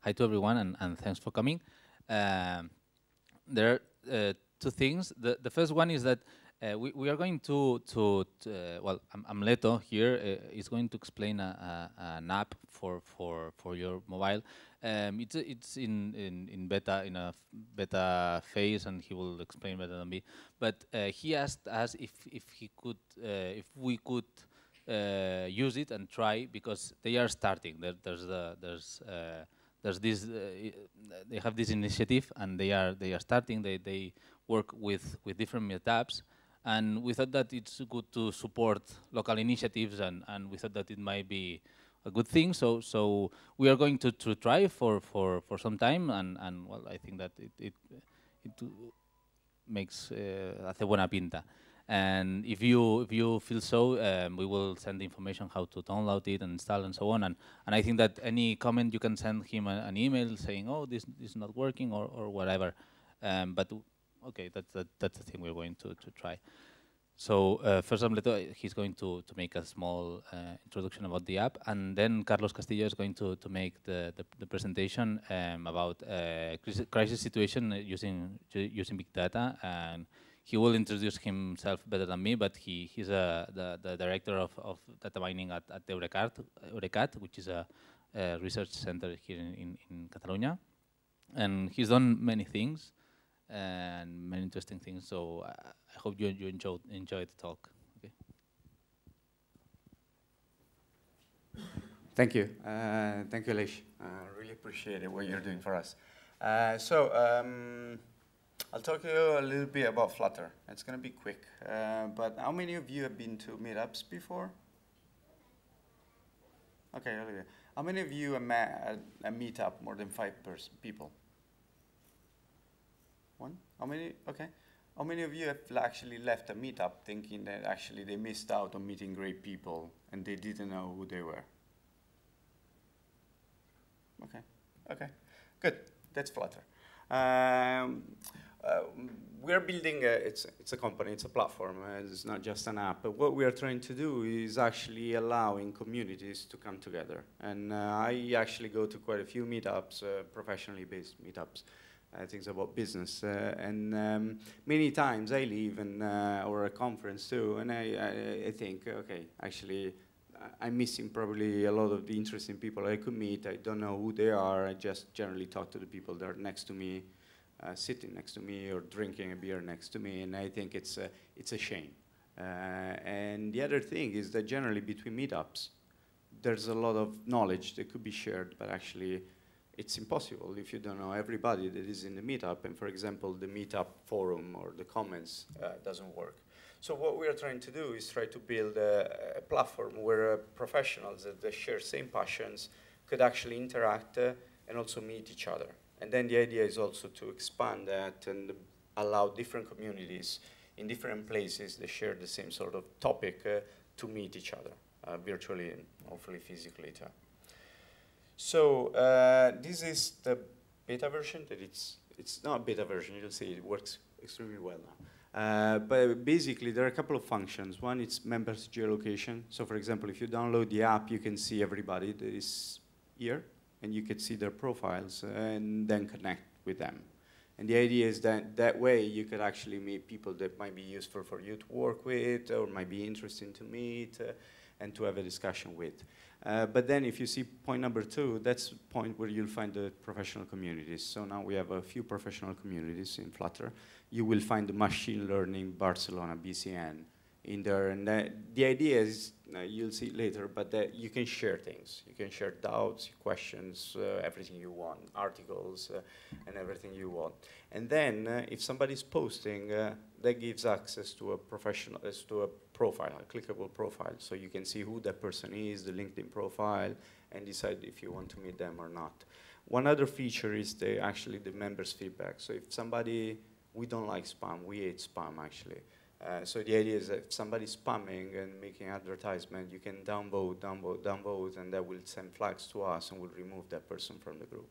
hi to everyone, and, and thanks for coming. Um, there are uh, two things. The, the first one is that uh, we, we are going to, to, to uh, well, Amleto here uh, is going to explain a, a, an app for, for, for your mobile. Um, it's, it's in, in, in beta, in a beta phase, and he will explain better than me. But uh, he asked us if, if he could, uh, if we could use it and try, because they are starting. There, there's, the, there's, there's this, they have this initiative, and they are, they are starting. They, they work with, with different meetups. And we thought that it's good to support local initiatives, and, and we thought that it might be a good thing. So, so we are going to, to try for, for, for some time, and, and well, I think that it, it, it makes uh, hace buena pinta. And if you if you feel so, um, we will send the information how to download it and install and so on. And and I think that any comment you can send him a, an email saying, oh, this, is not working or or whatever. Um, but okay, that's that, that's the thing we're going to, to try. So uh, first, Amleto, he's going to, to make a small uh, introduction about the app, and then Carlos Castillo is going to, to make the, the, the presentation um, about uh, crisis situation using using big data, and he will introduce himself better than me, but he, he's a, the, the director of, of data mining at, at Eurecat, Eurecat, which is a, a research center here in, in, in Catalonia. And he's done many things and many interesting things. So uh, I hope you, you enjoyed, enjoyed the talk. Okay. Thank you. Uh, thank you, Leish. I really appreciate it, what you're doing for us. Uh, so um, I'll talk to you a little bit about Flutter. It's going to be quick. Uh, but how many of you have been to meetups before? Okay, how many of you have met a, meetup more than five people? One? How many? Okay. How many of you have actually left a meetup thinking that actually they missed out on meeting great people and they didn't know who they were? Okay. Okay. Good. That's Flutter. Um, uh, we're building a, it's, it's a company, it's a platform, uh, it's not just an app. But what we are trying to do is actually allowing communities to come together. And uh, I actually go to quite a few meetups, uh, professionally based meetups things about business. And um, many times I leave and, or a conference too, and I, I, I, think, okay, actually, I'm missing probably a lot of the interesting people I could meet. I don't know who they are. I just generally talk to the people that are next to me, uh, sitting next to me, or drinking a beer next to me, and I think it's a, it's a shame. Uh, and the other thing is that generally between meetups, there's a lot of knowledge that could be shared, but actually it's impossible if you don't know everybody that is in the meetup. And for example, the meetup forum or the comments uh, doesn't work. So what we are trying to do is try to build a, a platform where uh, professionals that, share same passions could actually interact uh, and also meet each other. And then the idea is also to expand that and allow different communities in different places that share the same sort of topic uh, to meet each other uh, virtually and hopefully physically too. So uh, this is the beta version. That it's it's not a beta version. You'll see it works extremely well now. Uh, but basically, there are a couple of functions. One is members geolocation. So for example, if you download the app, you can see everybody that is here, and you could see their profiles, and then connect with them. And the idea is that that way you could actually meet people that might be useful for you to work with, or might be interesting to meet, uh, and to have a discussion with. Uh, but then if you see point number two, that's the point where you'll find the professional communities. So now we have a few professional communities in Flutter. You will find the machine learning Barcelona BCN in there. And the idea is, uh, you'll see later, but that you can share things. You can share doubts, questions, uh, everything you want, articles, uh, and everything you want. And then if somebody's posting, that gives access to a professional, to a profile, a clickable profile. So you can see who that person is, the LinkedIn profile, and decide if you want to meet them or not. One other feature is the, actually the members' feedback. So if somebody, we don't like spam, we hate spam actually. Uh, so the idea is that if somebody's spamming and making advertisement, you can downvote, downvote, downvote, and that will send flags to us and will remove that person from the group.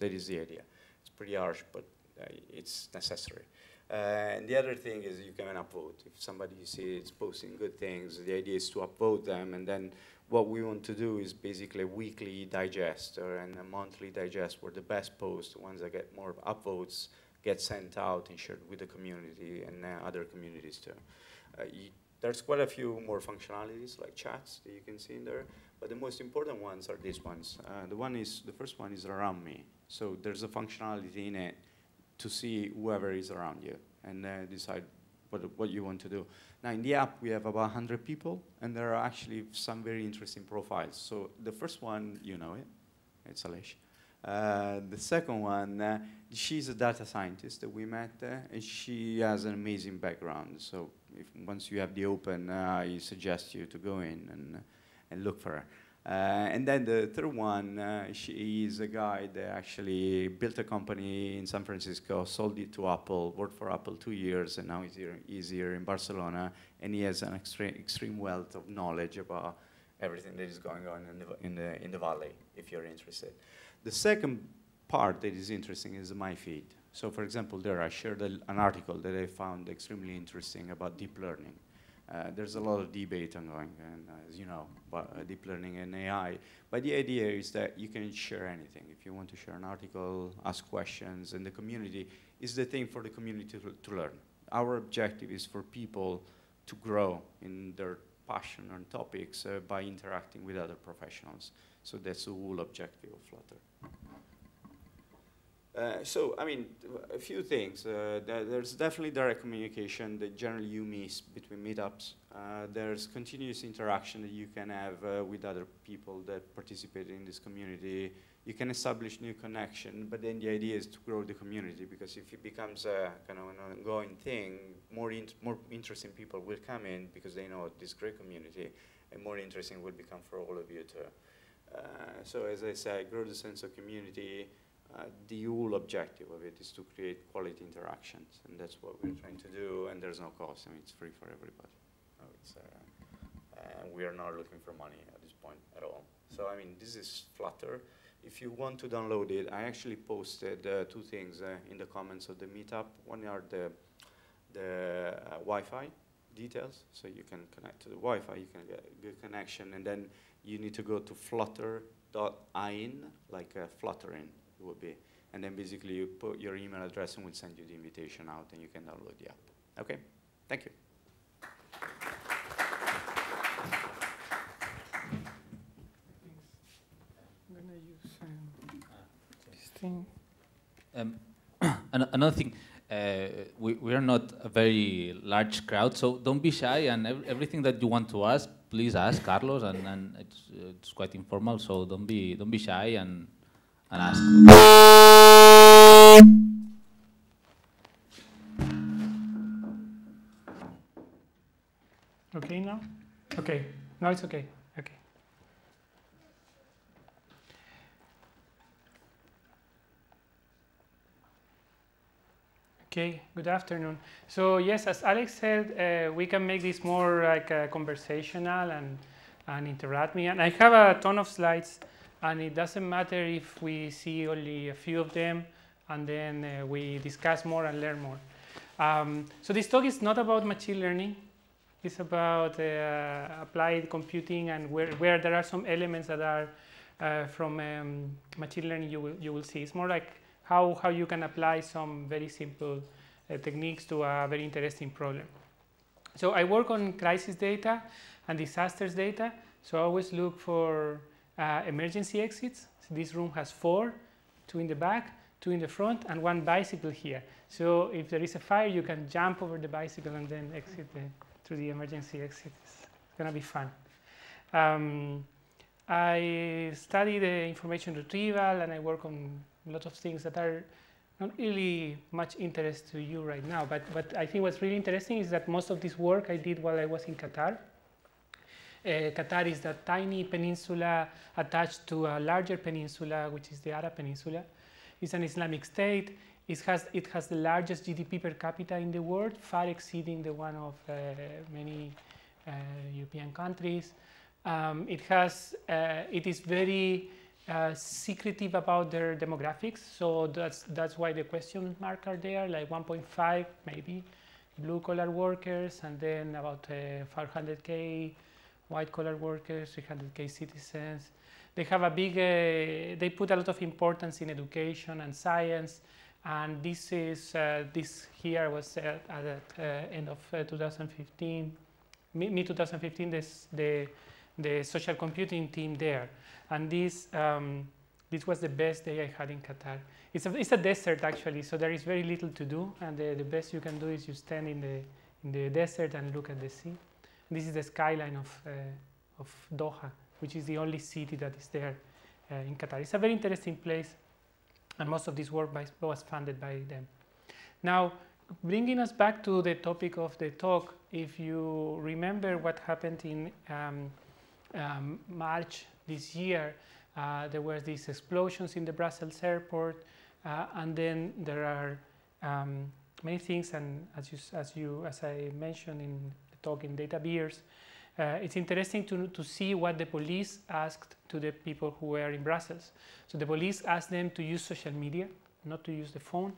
That is the idea. It's pretty harsh, but uh, it's necessary. Uh, and the other thing is you can upvote. If somebody you see is posting good things, the idea is to upvote them, and then what we want to do is basically a weekly digest or and a monthly digest where the best posts, the ones that get more upvotes, get sent out and shared with the community and other communities too. Uh, there's quite a few more functionalities like chats that you can see in there, but the most important ones are these ones. Uh, the one is the first one is around me. So there's a functionality in it to see whoever is around you and uh, decide what, what you want to do. Now in the app we have about 100 people and there are actually some very interesting profiles. So the first one, you know it, it's Alish. Uh, the second one, uh, she's a data scientist that we met, uh, and she has an amazing background. So if once you have the open, I suggest you to go in and, and look for her. Uh, and then the third one, uh, she is a guy that actually built a company in San Francisco, sold it to Apple, worked for Apple two years, and now he's here, he's here in Barcelona, and he has an extreme, extreme wealth of knowledge about everything that is going on in the, in the, in the valley, if you're interested. The second part that is interesting is my feed. So for example, there I shared a, an article that I found extremely interesting about deep learning. Uh, there's a lot of debate ongoing, and uh, as you know, about uh, deep learning and AI. But the idea is that you can share anything. If you want to share an article, ask questions, and the community is the thing for the community to, to learn. Our objective is for people to grow in their passion on topics uh, by interacting with other professionals. So that's the whole objective of Flutter. Uh, so, I mean, a few things. Uh, there's definitely direct communication that generally you miss between meetups. Uh, there's continuous interaction that you can have uh, with other people that participate in this community. You can establish new connection, but then the idea is to grow the community because if it becomes a kind of an ongoing thing, more, in more interesting people will come in because they know this great community, and more interesting will become for all of you too. Uh, so as I said, grow the sense of community, uh, the whole objective of it is to create quality interactions, and that's what we're trying to do, and there's no cost, I mean, it's free for everybody. Uh, uh, we are not looking for money at this point at all. So, I mean, this is Flutter. If you want to download it, I actually posted uh, two things uh, in the comments of the meetup. One are the, the uh, Wi-Fi details, so you can connect to the Wi-Fi, you can get a good connection, and then you need to go to flutter.in, like uh, fluttering it would be. And then basically you put your email address and we'll send you the invitation out and you can download the app. Okay, thank you. I'm going to use um, this thing. Um, another thing, uh, we, we are not a very large crowd, so don't be shy and ev everything that you want to ask, please ask Carlos, and, and it's, it's quite informal, so don't be, don't be shy and and ask. Okay now? Okay. Now it's okay. Okay. Good afternoon. So yes, as Alex said, uh, we can make this more like uh, conversational and, and interact me. And I have a ton of slides and it doesn't matter if we see only a few of them and then uh, we discuss more and learn more. Um, so this talk is not about machine learning. It's about uh, applied computing and where, where there are some elements that are uh, from um, machine learning you will, you will see. It's more like how, how you can apply some very simple uh, techniques to a very interesting problem. So I work on crisis data and disasters data. So I always look for uh, emergency exits. So this room has four, two in the back, two in the front, and one bicycle here. So if there is a fire, you can jump over the bicycle and then exit the, through the emergency exit. It's going to be fun. Um, I study the information retrieval and I work on a lot of things that are not really much interest to you right now. But, but I think what's really interesting is that most of this work I did while I was in Qatar. Uh, Qatar is that tiny peninsula attached to a larger peninsula, which is the Arab Peninsula. It's an Islamic state. It has, it has the largest GDP per capita in the world, far exceeding the one of uh, many uh, European countries. Um, it, has, uh, it is very uh, secretive about their demographics, so that's, that's why the question mark are there, like 1.5 maybe blue collar workers, and then about 500k white collar workers, 300k citizens. They have a big, uh, they put a lot of importance in education and science. And this is, uh, this here was at the uh, end of uh, 2015, mid 2015, this, the, the social computing team there. And this, um, this was the best day I had in Qatar. It's a, it's a desert actually, so there is very little to do. And the, the best you can do is you stand in the, in the desert and look at the sea. And this is the skyline of, uh, of Doha, which is the only city that is there uh, in Qatar. It's a very interesting place, and most of this work by, was funded by them. Now, bringing us back to the topic of the talk, if you remember what happened in um, um, March this year, uh, there were these explosions in the Brussels airport, uh, and then there are um, many things, and as you, as you, as I mentioned in the talk in Data Beers, uh, it's interesting to, to see what the police asked to the people who were in Brussels. So the police asked them to use social media, not to use the phone.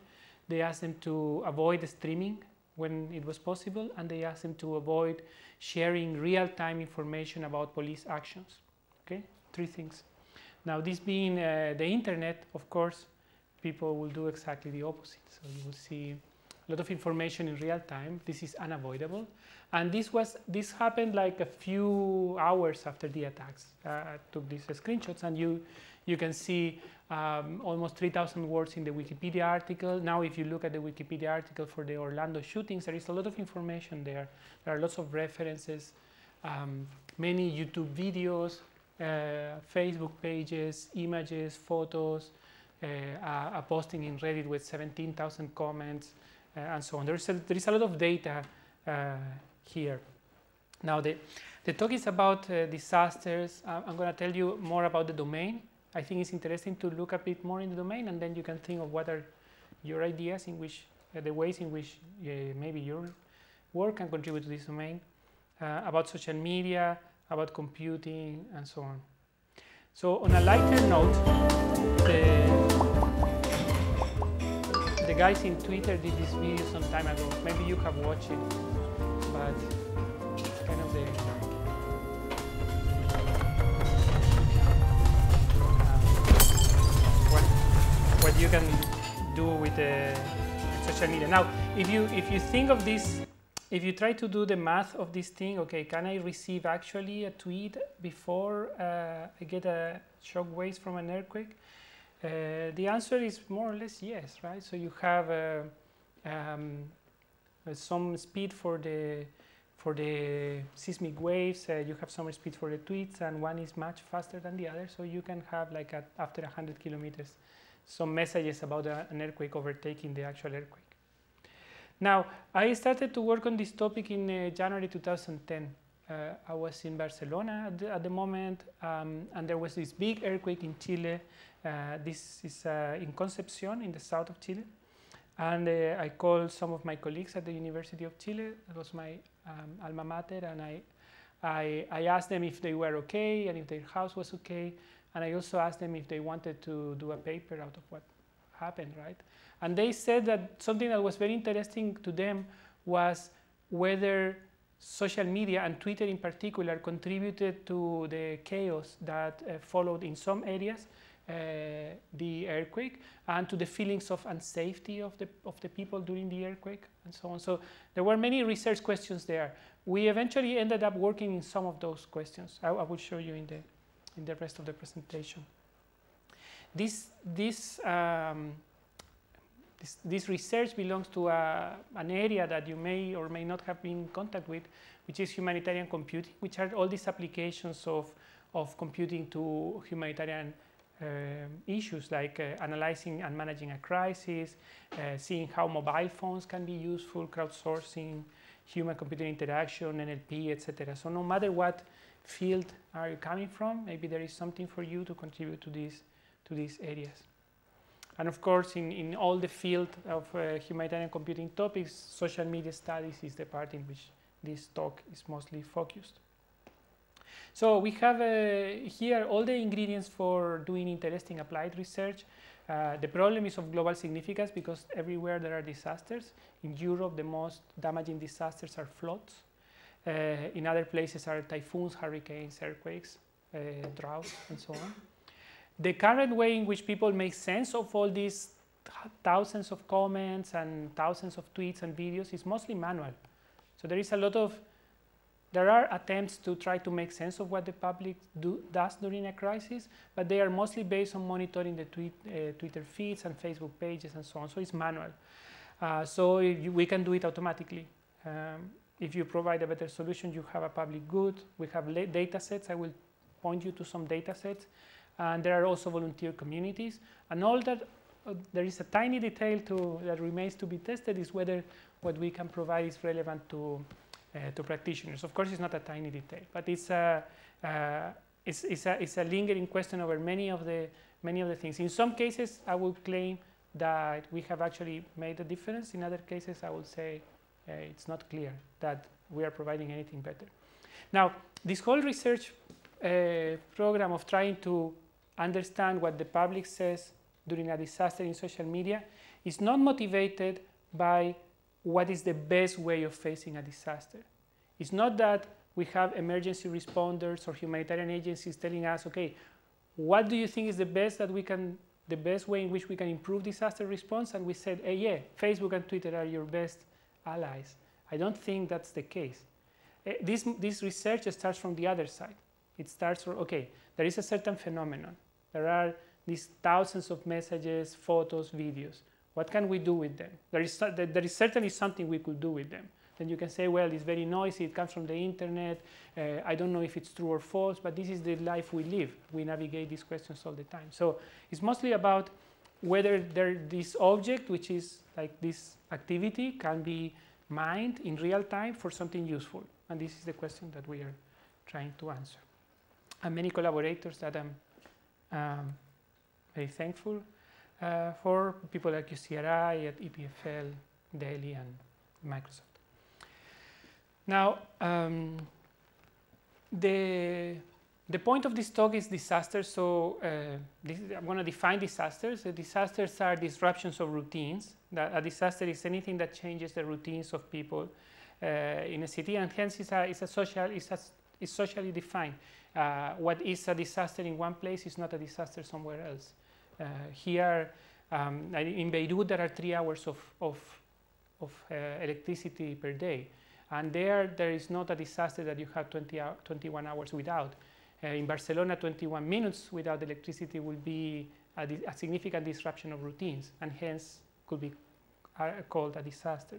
They asked them to avoid streaming when it was possible, and they asked them to avoid sharing real-time information about police actions. Okay, three things. Now, this being uh, the internet, of course, people will do exactly the opposite. So you will see a lot of information in real time. This is unavoidable. And this was this happened like a few hours after the attacks. Uh, I took these screenshots, and you you can see um, almost 3,000 words in the Wikipedia article. Now, if you look at the Wikipedia article for the Orlando shootings, there is a lot of information there. There are lots of references, um, many YouTube videos, Facebook pages, images, photos, uh, a, posting in Reddit with 17,000 comments, uh, and so on. There's a, there is a lot of data uh, here. Now, the, the talk is about uh, disasters. I'm going to tell you more about the domain. I think it's interesting to look a bit more in the domain, and then you can think of what are your ideas in which, uh, the ways in which uh, maybe your work can contribute to this domain, uh, about social media, about computing, and so on. So on a lighter note, the, the guys in Twitter did this video some time ago. Maybe you have watched it, but it's kind of the uh, what, what you can do with the social media. Now, if you if you think of this, if you try to do the math of this thing, okay, can I receive actually a tweet before uh, I get a shock waves from an earthquake? Uh, the answer is more or less yes, right? So you have uh, um, uh, some speed for the for the seismic waves. Uh, you have some speed for the tweets, and one is much faster than the other. So you can have like a, after 100 kilometers, some messages about a, an earthquake overtaking the actual earthquake. Now, I started to work on this topic in uh, January 2010. Uh, I was in Barcelona at the, at the moment, um, and there was this big earthquake in Chile uh, this is uh, in Concepcion in the south of Chile. And uh, I called some of my colleagues at the University of Chile. That was my um, alma mater. And I, I, I asked them if they were okay and if their house was okay. And I also asked them if they wanted to do a paper out of what happened, right? And they said that something that was very interesting to them was whether social media and Twitter in particular contributed to the chaos that uh, followed in some areas uh, the earthquake and to the feelings of unsafety of the, of the people during the earthquake and so on. So there were many research questions there. We eventually ended up working in some of those questions. I, I will show you in the, in the rest of the presentation. This, this, um, this, this, research belongs to a, an area that you may or may not have been in contact with, which is humanitarian computing, which are all these applications of, of computing to humanitarian uh, issues like uh, analyzing and managing a crisis, uh, seeing how mobile phones can be useful, crowdsourcing, human-computer interaction, NLP, etc. So no matter what field are you coming from, maybe there is something for you to contribute to these, to these areas. And of course, in, in all the field of uh, humanitarian computing topics, social media studies is the part in which this talk is mostly focused. So we have uh, here all the ingredients for doing interesting applied research. Uh, the problem is of global significance because everywhere there are disasters. In Europe, the most damaging disasters are floods. in other places are typhoons, hurricanes, earthquakes, droughts, and so on. The current way in which people make sense of all these thousands of comments and thousands of tweets and videos is mostly manual. So there is a lot of, there are attempts to try to make sense of what the public do, does during a crisis, but they are mostly based on monitoring the tweet, uh, Twitter feeds and Facebook pages and so on. So it's manual. Uh, so you, we can do it automatically. Um, if you provide a better solution, you have a public good. We have data sets. I will point you to some data sets. And there are also volunteer communities. And all that uh, there is a tiny detail to, that remains to be tested is whether what we can provide is relevant to, uh, to practitioners. Of course, it's not a tiny detail, but it's a, uh, it's, it's, a, it's a lingering question over many of, the, many of the things. In some cases, I would claim that we have actually made a difference. In other cases, I would say uh, it's not clear that we are providing anything better. Now, this whole research uh, program of trying to understand what the public says during a disaster in social media is not motivated by what is the best way of facing a disaster. It's not that we have emergency responders or humanitarian agencies telling us, okay, what do you think is the best that we can, the best way in which we can improve disaster response? And we said, hey, yeah, Facebook and Twitter are your best allies. I don't think that's the case. Uh, this, this research starts from the other side. It starts from, okay, there is a certain phenomenon. There are these thousands of messages, photos, videos. What can we do with them? There is, there is certainly something we could do with them. Then you can say, well, it's very noisy, it comes from the internet, uh, I don't know if it's true or false, but this is the life we live. We navigate these questions all the time. So it's mostly about whether there, this object, which is like this activity, can be mined in real time for something useful. And this is the question that we are trying to answer. And many collaborators that I'm um, very thankful uh, for people like UCRI at EPFL, Delhi, and Microsoft. Now, um, the, the point of this talk is disasters. So uh, this, I'm going to define disasters. The disasters are disruptions of routines. That a disaster is anything that changes the routines of people uh, in a city, and hence it's a, it's a social, it's, a, it's socially defined. Uh, what is a disaster in one place is not a disaster somewhere else. Uh, here um, in Beirut, there are three hours of, of, of uh, electricity per day. And there, there is not a disaster that you have 20 hour, 21 hours without. Uh, in Barcelona, 21 minutes without electricity will be a, a, significant disruption of routines and hence could be uh, called a disaster.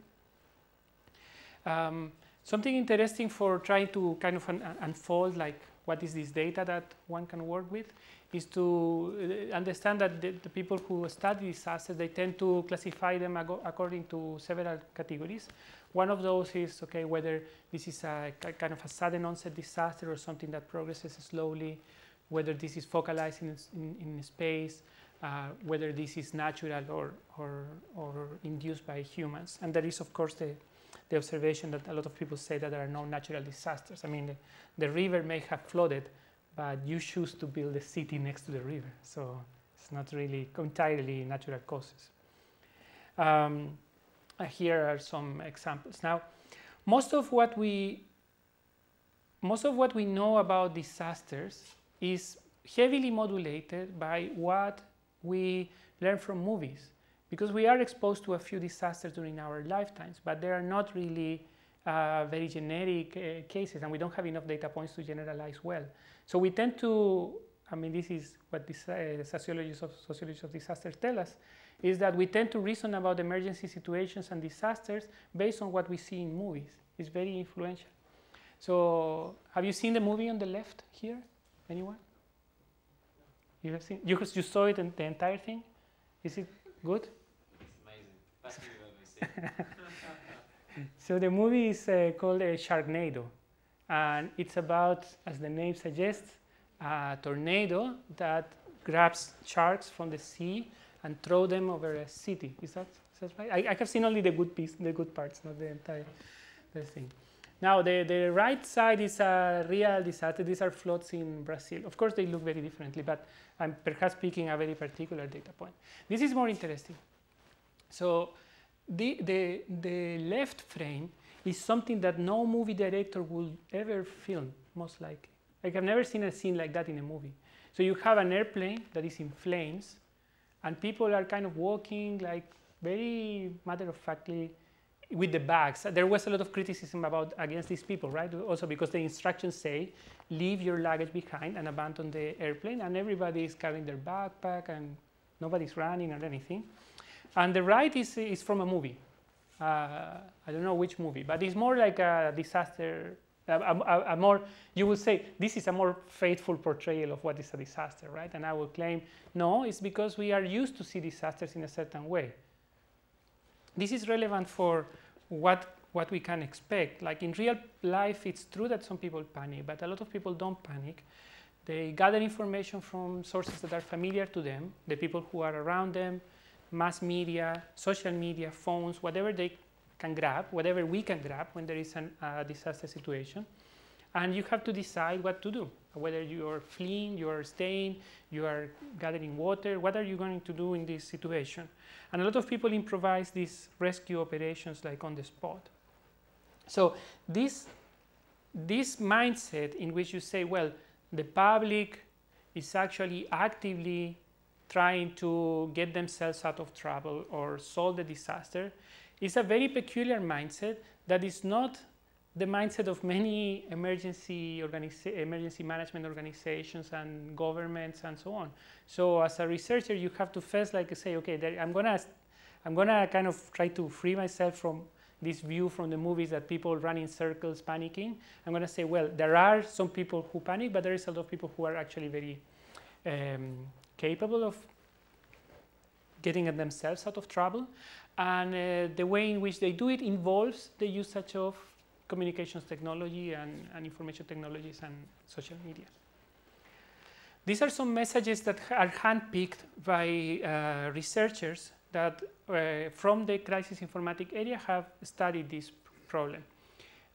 Um, something interesting for trying to kind of un unfold like what is this data that one can work with is to uh, understand that the, the, people who study disasters, they tend to classify them according to several categories. One of those is, okay, whether this is a, a kind of a sudden onset disaster or something that progresses slowly, whether this is focalized in, in, in space, uh, whether this is natural or, or, or induced by humans. And there is, of course, the, the observation that a lot of people say that there are no natural disasters. I mean, the, the river may have flooded, but you choose to build a city next to the river. So it's not really entirely natural causes. Um, here are some examples. Now, most of what we most of what we know about disasters is heavily modulated by what we learn from movies because we are exposed to a few disasters during our lifetimes, but they are not really uh, very generic uh, cases and we don't have enough data points to generalize well. So we tend to, I mean, this is what uh, sociologists, of, sociologists of disasters tell us, is that we tend to reason about emergency situations and disasters based on what we see in movies. It's very influential. So have you seen the movie on the left here? Anyone? You have seen, you, you saw it in the entire thing? Is it good? It's amazing. so the movie is uh, called uh, Sharknado. And it's about, as the name suggests, a tornado that grabs sharks from the sea and throw them over a city. Is that, is that right? I, I, have seen only the good piece, the good parts, not the entire the thing. Now, the, the right side is a real disaster. These are floods in Brazil. Of course, they look very differently, but I'm perhaps picking a very particular data point. This is more interesting. So the, the, the left frame is something that no movie director will ever film, most likely. Like I've never seen a scene like that in a movie. So you have an airplane that is in flames, and people are kind of walking like very matter of factly with the bags. There was a lot of criticism about against these people, right? Also because the instructions say leave your luggage behind and abandon the airplane, and everybody is carrying their backpack and nobody's running or anything. And the right is, is from a movie. Uh, I don't know which movie, but it's more like a disaster. A, a, a, more, you would say, this is a more faithful portrayal of what is a disaster, right? And I would claim, no, it's because we are used to see disasters in a certain way. This is relevant for what, what we can expect. Like in real life, it's true that some people panic, but a lot of people don't panic. They gather information from sources that are familiar to them, the people who are around them, mass media, social media, phones, whatever they can grab, whatever we can grab when there is a disaster situation. And you have to decide what to do, whether you are fleeing, you are staying, you are gathering water, what are you going to do in this situation? And a lot of people improvise these rescue operations like on the spot. So this, this mindset in which you say, well, the public is actually actively trying to get themselves out of trouble or solve the disaster is a very peculiar mindset that is not the mindset of many emergency, emergency management organizations and governments and so on. So as a researcher, you have to first like say, okay, I'm gonna, I'm gonna kind of try to free myself from this view from the movies that people run in circles panicking. I'm gonna say, well, there are some people who panic, but there is a lot of people who are actually very um, capable of getting themselves out of trouble. And uh, the way in which they do it involves the usage of communications technology and, and information technologies and social media. These are some messages that are handpicked by uh, researchers that uh, from the crisis informatic area have studied this problem.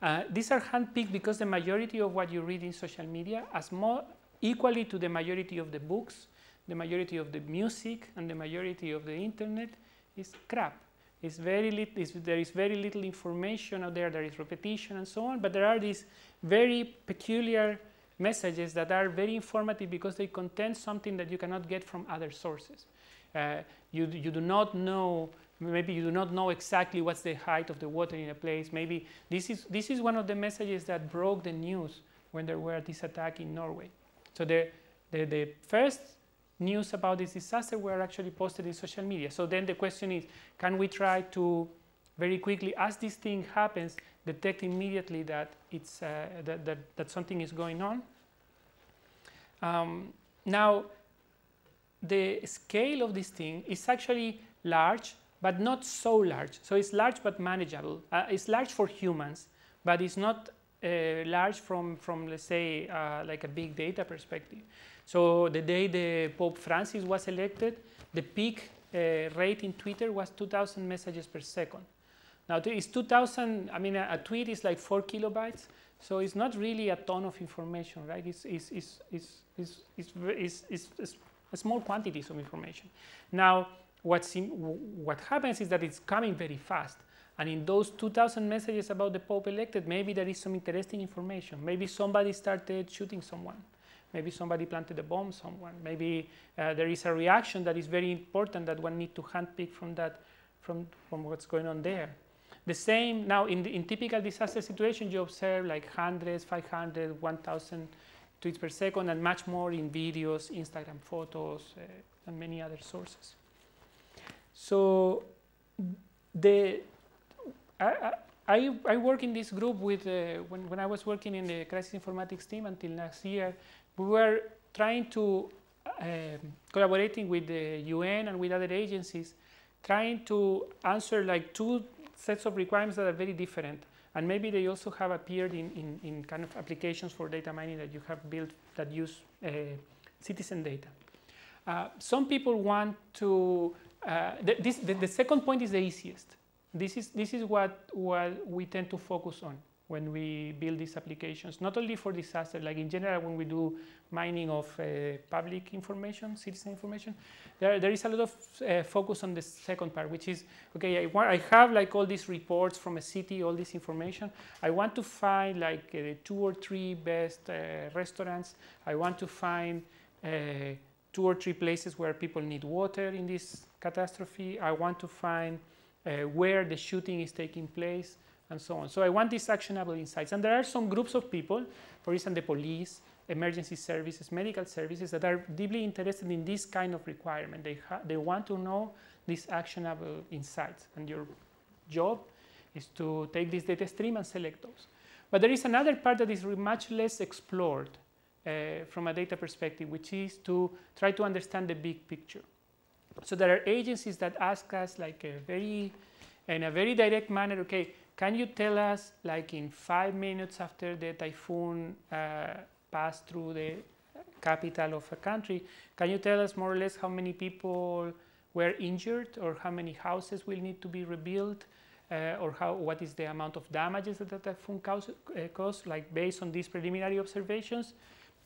Uh, these are handpicked because the majority of what you read in social media, as more equally to the majority of the books, the majority of the music, and the majority of the internet, is crap. It's very it's, there is very little information out there, there is repetition and so on, but there are these very peculiar messages that are very informative because they contain something that you cannot get from other sources. Uh, you, you do not know, maybe you do not know exactly what's the height of the water in a place. Maybe this is, this is one of the messages that broke the news when there were this attack in Norway. So the, the, the first news about this disaster were actually posted in social media. So then the question is, can we try to very quickly, as this thing happens, detect immediately that, it's, uh, that, that, that, something is going on? Um, now, the scale of this thing is actually large, but not so large. So it's large but manageable. Uh, it's large for humans, but it's not uh, large from, from, let's say, uh, like a big data perspective. So the day the Pope Francis was elected, the peak uh, rate in Twitter was 2,000 messages per second. Now it's 2,000, I mean, a, a, tweet is like four kilobytes, so it's not really a ton of information, right? It's, it's, it's, it's, it's, it's, it's, it's a small quantities of information. Now, what happens is that it's coming very fast. And in those 2,000 messages about the Pope elected, maybe there is some interesting information. Maybe somebody started shooting someone. Maybe somebody planted a bomb somewhere. Maybe uh, there is a reaction that is very important that one need to handpick from that, from, from what's going on there. The same now in, the, in typical disaster situations, you observe like hundreds, 500, 1,000 tweets per second, and much more in videos, Instagram photos, uh, and many other sources. So the I, I, I work in this group with uh, when, when I was working in the crisis informatics team until last year we were trying to, um, collaborating with the UN and with other agencies, trying to answer like two sets of requirements that are very different. And maybe they also have appeared in, in, in kind of applications for data mining that you have built that use uh, citizen data. Uh, some people want to, uh, th this, the, the, second point is the easiest. This is, this is what, what we tend to focus on. When we build these applications, not only for disaster, like in general when we do mining of uh, public information, citizen information, there, there is a lot of uh, focus on the second part, which is, okay, I, I have like all these reports from a city, all this information. I want to find like uh, two or three best uh, restaurants. I want to find uh, two or three places where people need water in this catastrophe. I want to find uh, where the shooting is taking place and so on. So I want these actionable insights. And there are some groups of people, for instance, the police, emergency services, medical services that are deeply interested in this kind of requirement. They, they want to know these actionable insights. And your job is to take this data stream and select those. But there is another part that is much less explored uh, from a data perspective, which is to try to understand the big picture. So there are agencies that ask us like a very, in a very direct manner, okay, can you tell us, like in five minutes after the typhoon uh, passed through the capital of a country, can you tell us more or less how many people were injured or how many houses will need to be rebuilt? Uh, or how, what is the amount of damages that the typhoon caused, uh, caused, like based on these preliminary observations?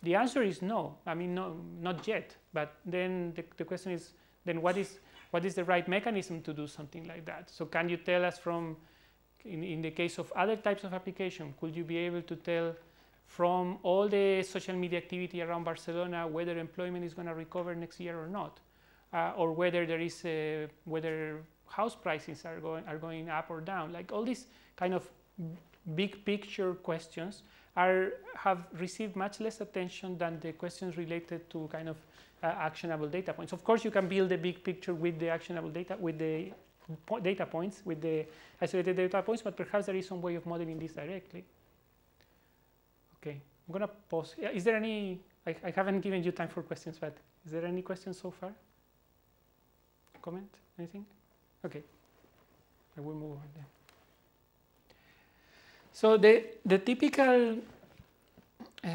The answer is no. I mean, no, not yet. But then the, the question is, then what is, what is the right mechanism to do something like that? So can you tell us from in, in the case of other types of application, could you be able to tell from all the social media activity around Barcelona whether employment is going to recover next year or not, uh, or whether there is a, whether house prices are going are going up or down. Like all these kind of big picture questions are have received much less attention than the questions related to kind of uh, actionable data points. Of course, you can build a big picture with the actionable data with the po data points with the isolated data points, but perhaps there is some way of modeling this directly. Okay, I'm gonna pause. Is there any, I, I haven't given you time for questions, but is there any questions so far? Comment, anything? Okay, I will move on then. So the, the typical uh,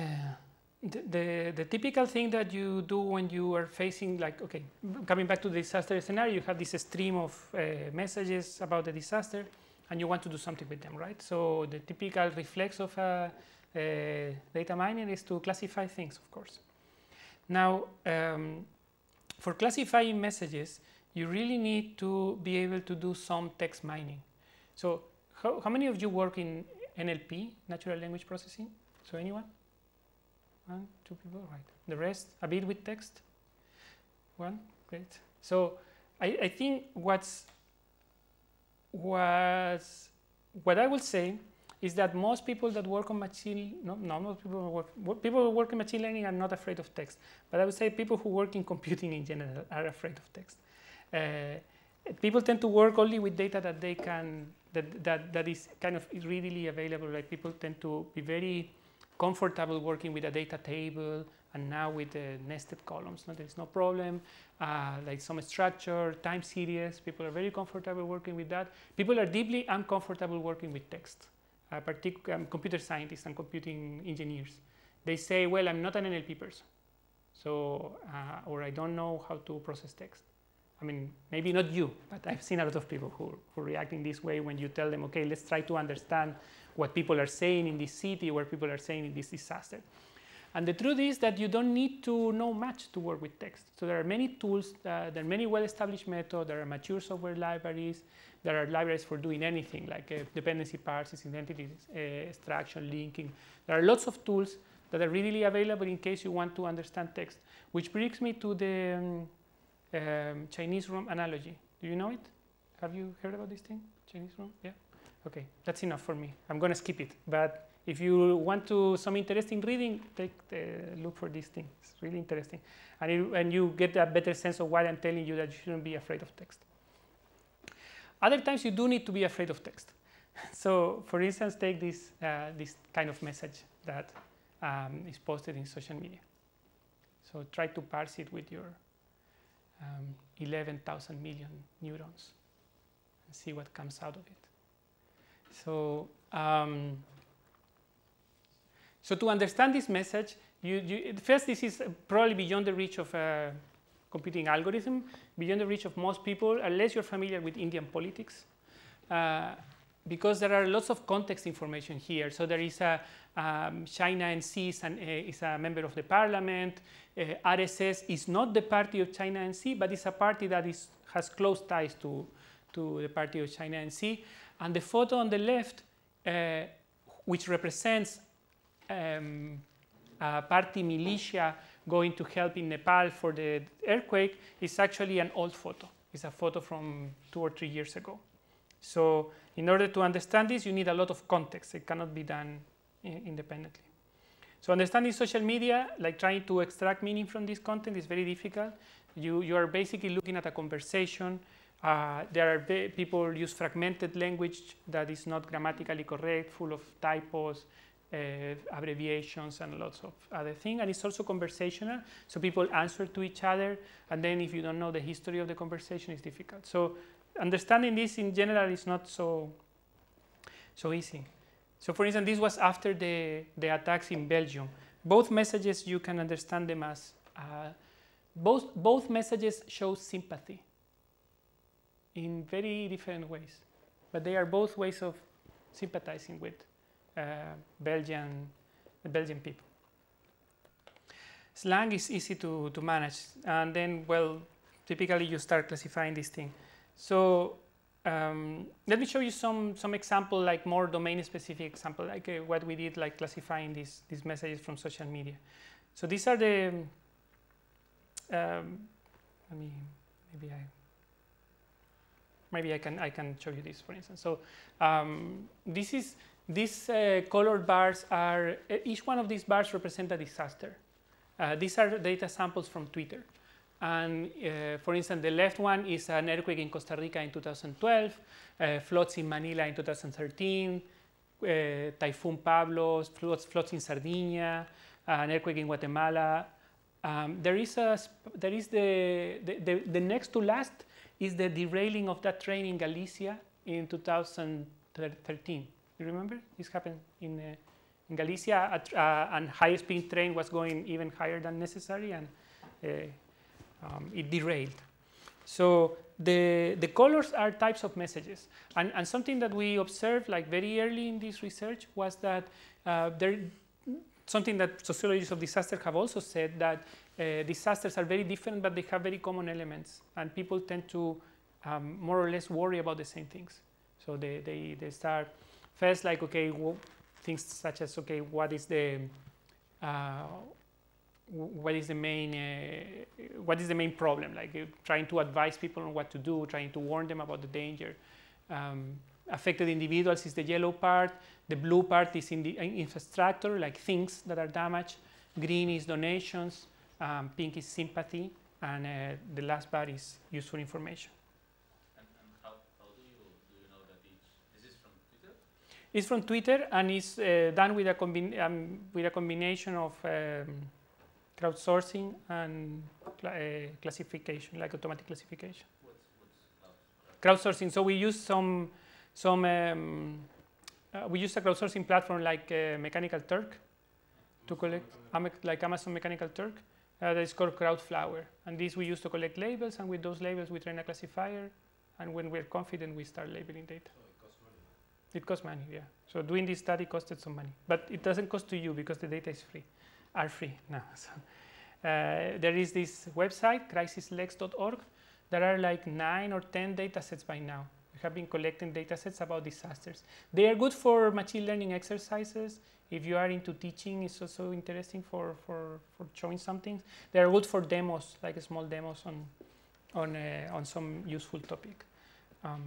the, the, typical thing that you do when you are facing like, okay, coming back to the disaster scenario, you have this stream of uh, messages about the disaster and you want to do something with them, right? So the typical reflex of a, a data mining is to classify things, of course. Now, um, for classifying messages, you really need to be able to do some text mining. So how, how many of you work in NLP, natural language processing? So anyone? One, two people, right. The rest, a bit with text. One, great. So I, I think what's was what I will say is that most people that work on machine, no, no most people work, people who work in machine learning are not afraid of text. But I would say people who work in computing in general are afraid of text. Uh, people tend to work only with data that they can, that, that, that is kind of readily available. Like people tend to be very comfortable working with a data table and now with the nested columns. No, there's no problem. Uh, like some structure, time series, people are very comfortable working with that. People are deeply uncomfortable working with text, uh, particularly um, computer scientists and computing engineers. They say, well, I'm not an NLP person, so, uh, or I don't know how to process text. I mean, maybe not you, but I've seen a lot of people who, who react in this way when you tell them, okay, let's try to understand what people are saying in this city, what people are saying in this disaster. And the truth is that you don't need to know much to work with text. So there are many tools, uh, there are many well-established methods, there are mature software libraries, there are libraries for doing anything like uh, dependency parsing, identity uh, extraction, linking. There are lots of tools that are readily available in case you want to understand text, which brings me to the um, um, Chinese room analogy. Do you know it? Have you heard about this thing, Chinese room? Yeah. Okay, that's enough for me. I'm going to skip it. But if you want to some interesting reading, take the look for this thing. It's really interesting. And, it, and you get a better sense of why I'm telling you that you shouldn't be afraid of text. Other times you do need to be afraid of text. so for instance, take this, uh, this kind of message that um, is posted in social media. So try to parse it with your um, 11,000 million neurons and see what comes out of it. So, um, so to understand this message, you, you, first this is probably beyond the reach of a computing algorithm, beyond the reach of most people, unless you're familiar with Indian politics. Uh, because there are lots of context information here. So there is a um, China NC an, uh, is, a member of the parliament. Uh, RSS is not the party of China NC, but it's a party that is, has close ties to, to the party of China NC. And the photo on the left, uh, which represents um, a party militia going to help in Nepal for the earthquake, is actually an old photo. It's a photo from two or three years ago. So in order to understand this, you need a lot of context. It cannot be done independently. So understanding social media, like trying to extract meaning from this content is very difficult. You, you are basically looking at a conversation. Uh, there are people use fragmented language that is not grammatically correct, full of typos, uh, abbreviations, and lots of other things. And it's also conversational, so people answer to each other. And then if you don't know the history of the conversation, it's difficult. So understanding this in general is not so, so easy. So for instance, this was after the, the attacks in Belgium. Both messages, you can understand them as, uh, both, both messages show sympathy in very different ways. But they are both ways of sympathizing with uh, Belgian, the Belgian people. Slang is easy to, to manage. And then, well, typically you start classifying this thing. So um, let me show you some, some example, like more domain-specific example, like uh, what we did, like classifying these, these messages from social media. So these are the, um, let me, maybe I, maybe I can, I can show you this, for instance. So um, this is, these uh, colored bars are, each one of these bars represent a disaster. Uh, these are data samples from Twitter. And uh, for instance, the left one is an earthquake in Costa Rica in 2012, uh, floods in Manila in 2013, uh, Typhoon Pablo, floods, floods in Sardinia, an earthquake in Guatemala. Um, there is, a, there is the, the, the, the, next to last is the derailing of that train in Galicia in 2013. You remember? This happened in, uh, in Galicia, a, uh, high-speed train was going even higher than necessary, and uh, um, it derailed. So the, the colors are types of messages. And, and something that we observed like very early in this research was that uh, there, something that sociologists of disaster have also said that uh, disasters are very different, but they have very common elements. And people tend to um, more or less worry about the same things. So they, they, they start first like, okay, well, things such as, okay, what is the, uh, what is the main uh, what is the main problem? Like uh, trying to advise people on what to do trying to warn them about the danger. Um, affected individuals is the yellow part the blue part is in the infrastructure like things that are damaged. Green is donations um, pink is sympathy and uh, the last bar is useful information. And, and how, how do, you, do you know that each is from twitter? It's from twitter and it's uh, done with a, um, with a combination of um, crowdsourcing and cl uh, classification, like automatic classification. What's, what's crowdsourcing. So we use some some um, uh, we use a crowdsourcing platform like uh, Mechanical Turk to collect like Amazon Mechanical Turk. Uh, that is called Crowdflower, and this we use to collect labels, and with those labels we train a classifier, and when we're confident we start labeling data. It costs money. It costs money, yeah. So doing this study costed some money, but it doesn't cost to you because the data is free are free now. So, uh, there is this website, crisislex.org. There are like nine or 10 data sets by now. We have been collecting data sets about disasters. They are good for machine learning exercises. If you are into teaching, it's also interesting for, for, for showing something. They are good for demos, like small demos on, on, uh, on some useful topic. Um,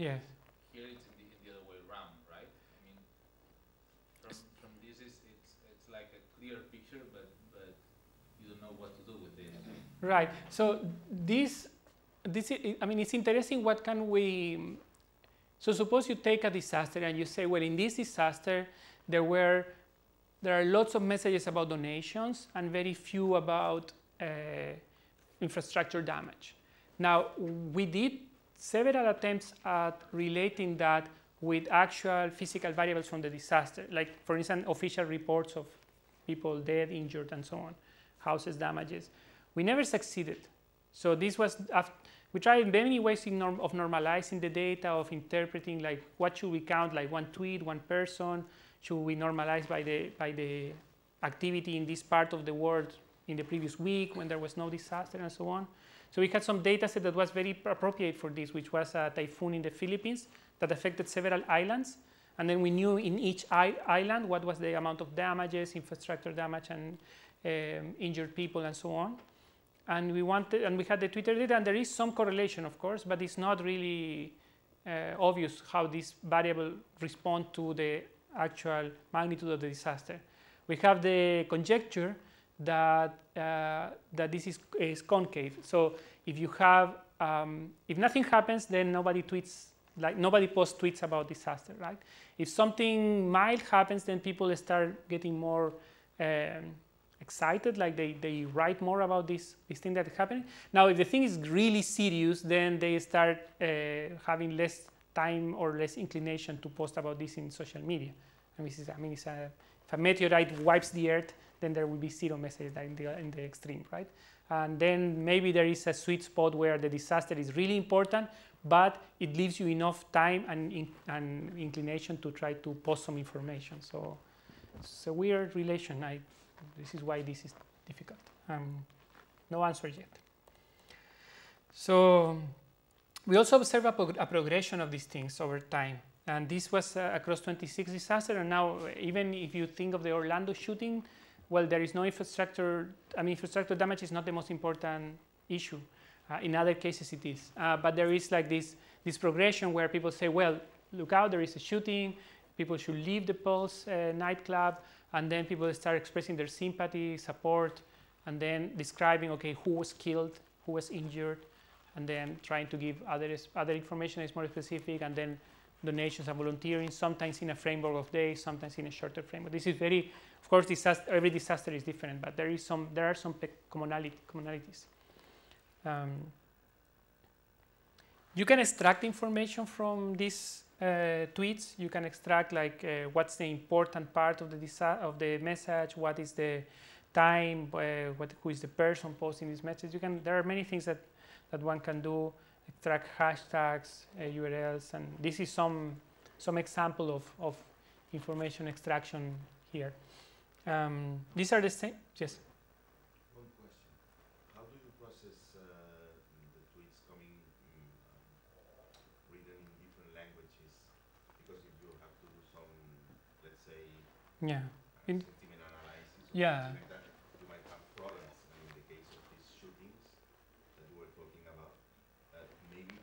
Yes. Here it's the, the, other way around, right? I mean, from, from this is it's it's like a clear picture, but but you don't know what to do with it. Right. So this this is, I mean it's interesting. What can we? So suppose you take a disaster and you say, well, in this disaster there were there are lots of messages about donations and very few about uh, infrastructure damage. Now we did several attempts at relating that with actual physical variables from the disaster, like for instance, official reports of people dead, injured, and so on, houses damages. We never succeeded. So this was, we tried many ways norm of normalizing the data, of interpreting like what should we count, like one tweet, one person, should we normalize by the, by the activity in this part of the world in the previous week when there was no disaster and so on. So we had some data set that was very appropriate for this, which was a typhoon in the Philippines that affected several islands. And then we knew in each island what was the amount of damages, infrastructure damage, and um, injured people, and so on. And we wanted, and we had the Twitter data, and there is some correlation, of course, but it's not really uh, obvious how this variable respond to the actual magnitude of the disaster. We have the conjecture that, uh, that this is, is concave. So if you have, um, if nothing happens, then nobody tweets, like nobody posts tweets about disaster, right? If something mild happens, then people start getting more um, excited, like they, they write more about this, this thing that is happening. Now, if the thing is really serious, then they start uh, having less time or less inclination to post about this in social media. I mean, I mean a, if a meteorite wipes the Earth, then there will be zero messages in the, in the extreme, right? And then maybe there is a sweet spot where the disaster is really important, but it leaves you enough time and, in, and inclination to try to post some information. So it's a weird relation. I, this is why this is difficult. Um, no answer yet. So we also observe a, a, progression of these things over time. And this was uh, across 26 disasters. And now, even if you think of the Orlando shooting, well, there is no infrastructure. I mean, infrastructure damage is not the most important issue. Uh, in other cases, it is. Uh, but there is like this, this progression where people say, well, look out, there is a shooting. People should leave the Pulse uh, nightclub. And then people start expressing their sympathy, support, and then describing, okay, who was killed, who was injured, and then trying to give other, other information that is more specific, and then donations and volunteering, sometimes in a framework of days, sometimes in a shorter framework. This is very of course, disaster, every disaster is different, but there, is some, there are some commonality, commonalities. Um, you can extract information from these uh, tweets. You can extract like uh, what's the important part of the, of the message, what is the time, uh, what, who is the person posting this message. You can, there are many things that, that one can do, extract hashtags, URLs, uh, and this is some, some example of, of information extraction here. Um, these are the same. Yes. One question: How do you process uh, the tweets coming in, um, written in different languages? Because if you have to do some, let's say, yeah, in sentiment analysis, yeah. Like that, you might have problems. And in the case of these shootings that we were talking about, uh, maybe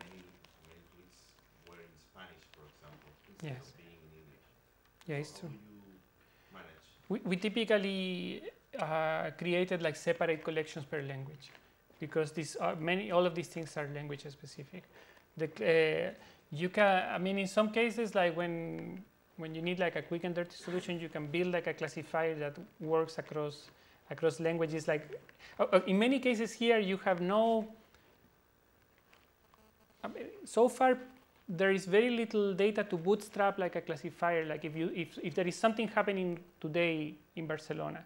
many many tweets were in Spanish, for example, instead yes. of being in English. Yeah, it's true we, we typically uh, created like separate collections per language because these are many all of these things are language specific. The, uh, you can I mean in some cases like when when you need like a quick and dirty solution you can build like a classifier that works across across languages like uh in many cases here you have no I mean, so far there is very little data to bootstrap like a classifier. Like if, you, if, if there is something happening today in Barcelona,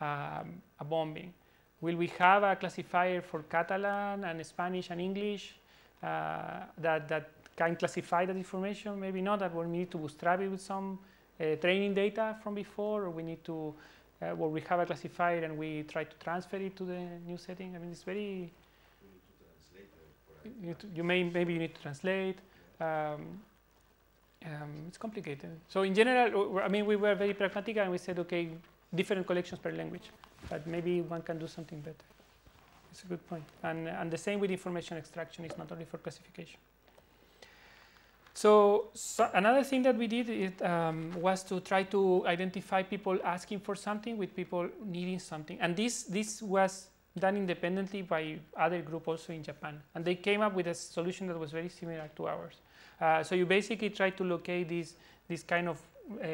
um, a bombing, will we have a classifier for Catalan and Spanish and English uh, that, that can classify that information? Maybe not, that we need to bootstrap it with some uh, training data from before, or we need to, uh, where we have a classifier and we try to transfer it to the new setting. I mean, it's very, you, to, you may, maybe you need to translate. Um, um, it's complicated. So in general, I mean, we were very pragmatic and we said, okay, different collections per language, but maybe one can do something better. It's a good point. And, and the same with information extraction, it's not only for classification. So, so another thing that we did it, um, was to try to identify people asking for something with people needing something. And this, this was done independently by other group also in Japan. And they came up with a solution that was very similar to ours. Uh, so you basically try to locate this, this kind of uh,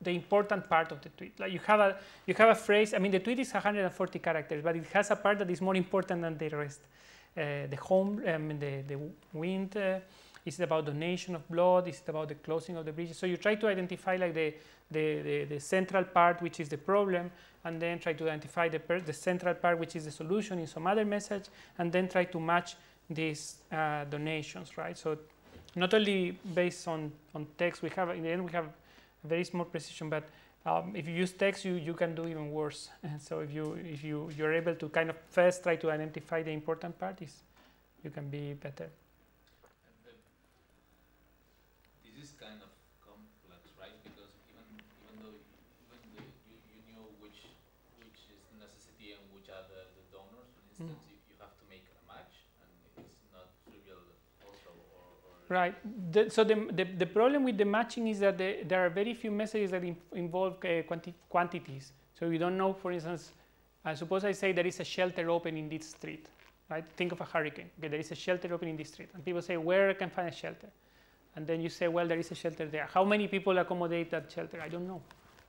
the important part of the tweet. Like you have a you have a phrase. I mean, the tweet is 140 characters, but it has a part that is more important than the rest. Uh, the home, um, the the wind, uh, Is it about donation of blood? Is it about the closing of the bridges? So you try to identify like the, the, the, the central part, which is the problem, and then try to identify the, the central part, which is the solution in some other message, and then try to match these uh, donations, right? So not only based on, on text, we have, in the end, we have very small precision, but um, if you use text, you, you can do even worse. And so if, you, if you, you're able to kind of first try to identify the important parts, you can be better. This is kind of complex, right? Because even even though even the, you, you knew which which is the necessity and which are the, the donors, for Mm. instance, you, you have to make a match, and it's not trivial also. Or, or Right. The, so the, the, the problem with the matching is that the, there are very few messages that in, involve uh, quanti quantities. So you don't know, for instance, uh, suppose I say there is a shelter open in this street, right? Think of a hurricane. Okay, there is a shelter open in this street. And people say, where can I can find a shelter? And then you say, well, there is a shelter there. How many people accommodate that shelter? I don't know.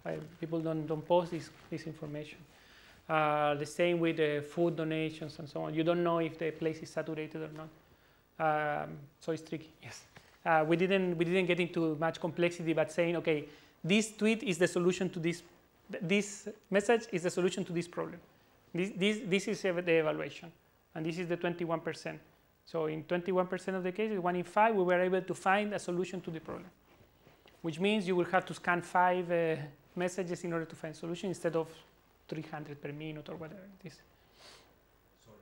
Right? People don't, don't post this, this information. Uh, the same with the food donations and so on. You don't know if the place is saturated or not. Um, so it's tricky. Yes. Uh, we didn't we didn't get into much complexity, but saying okay, this tweet is the solution to this. This message is the solution to this problem. This this this is the evaluation, and this is the 21%. So in 21% of the cases, one in five, we were able to find a solution to the problem, which means you will have to scan five uh, messages in order to find a solution instead of 300 per minute or whatever it is. Sorry.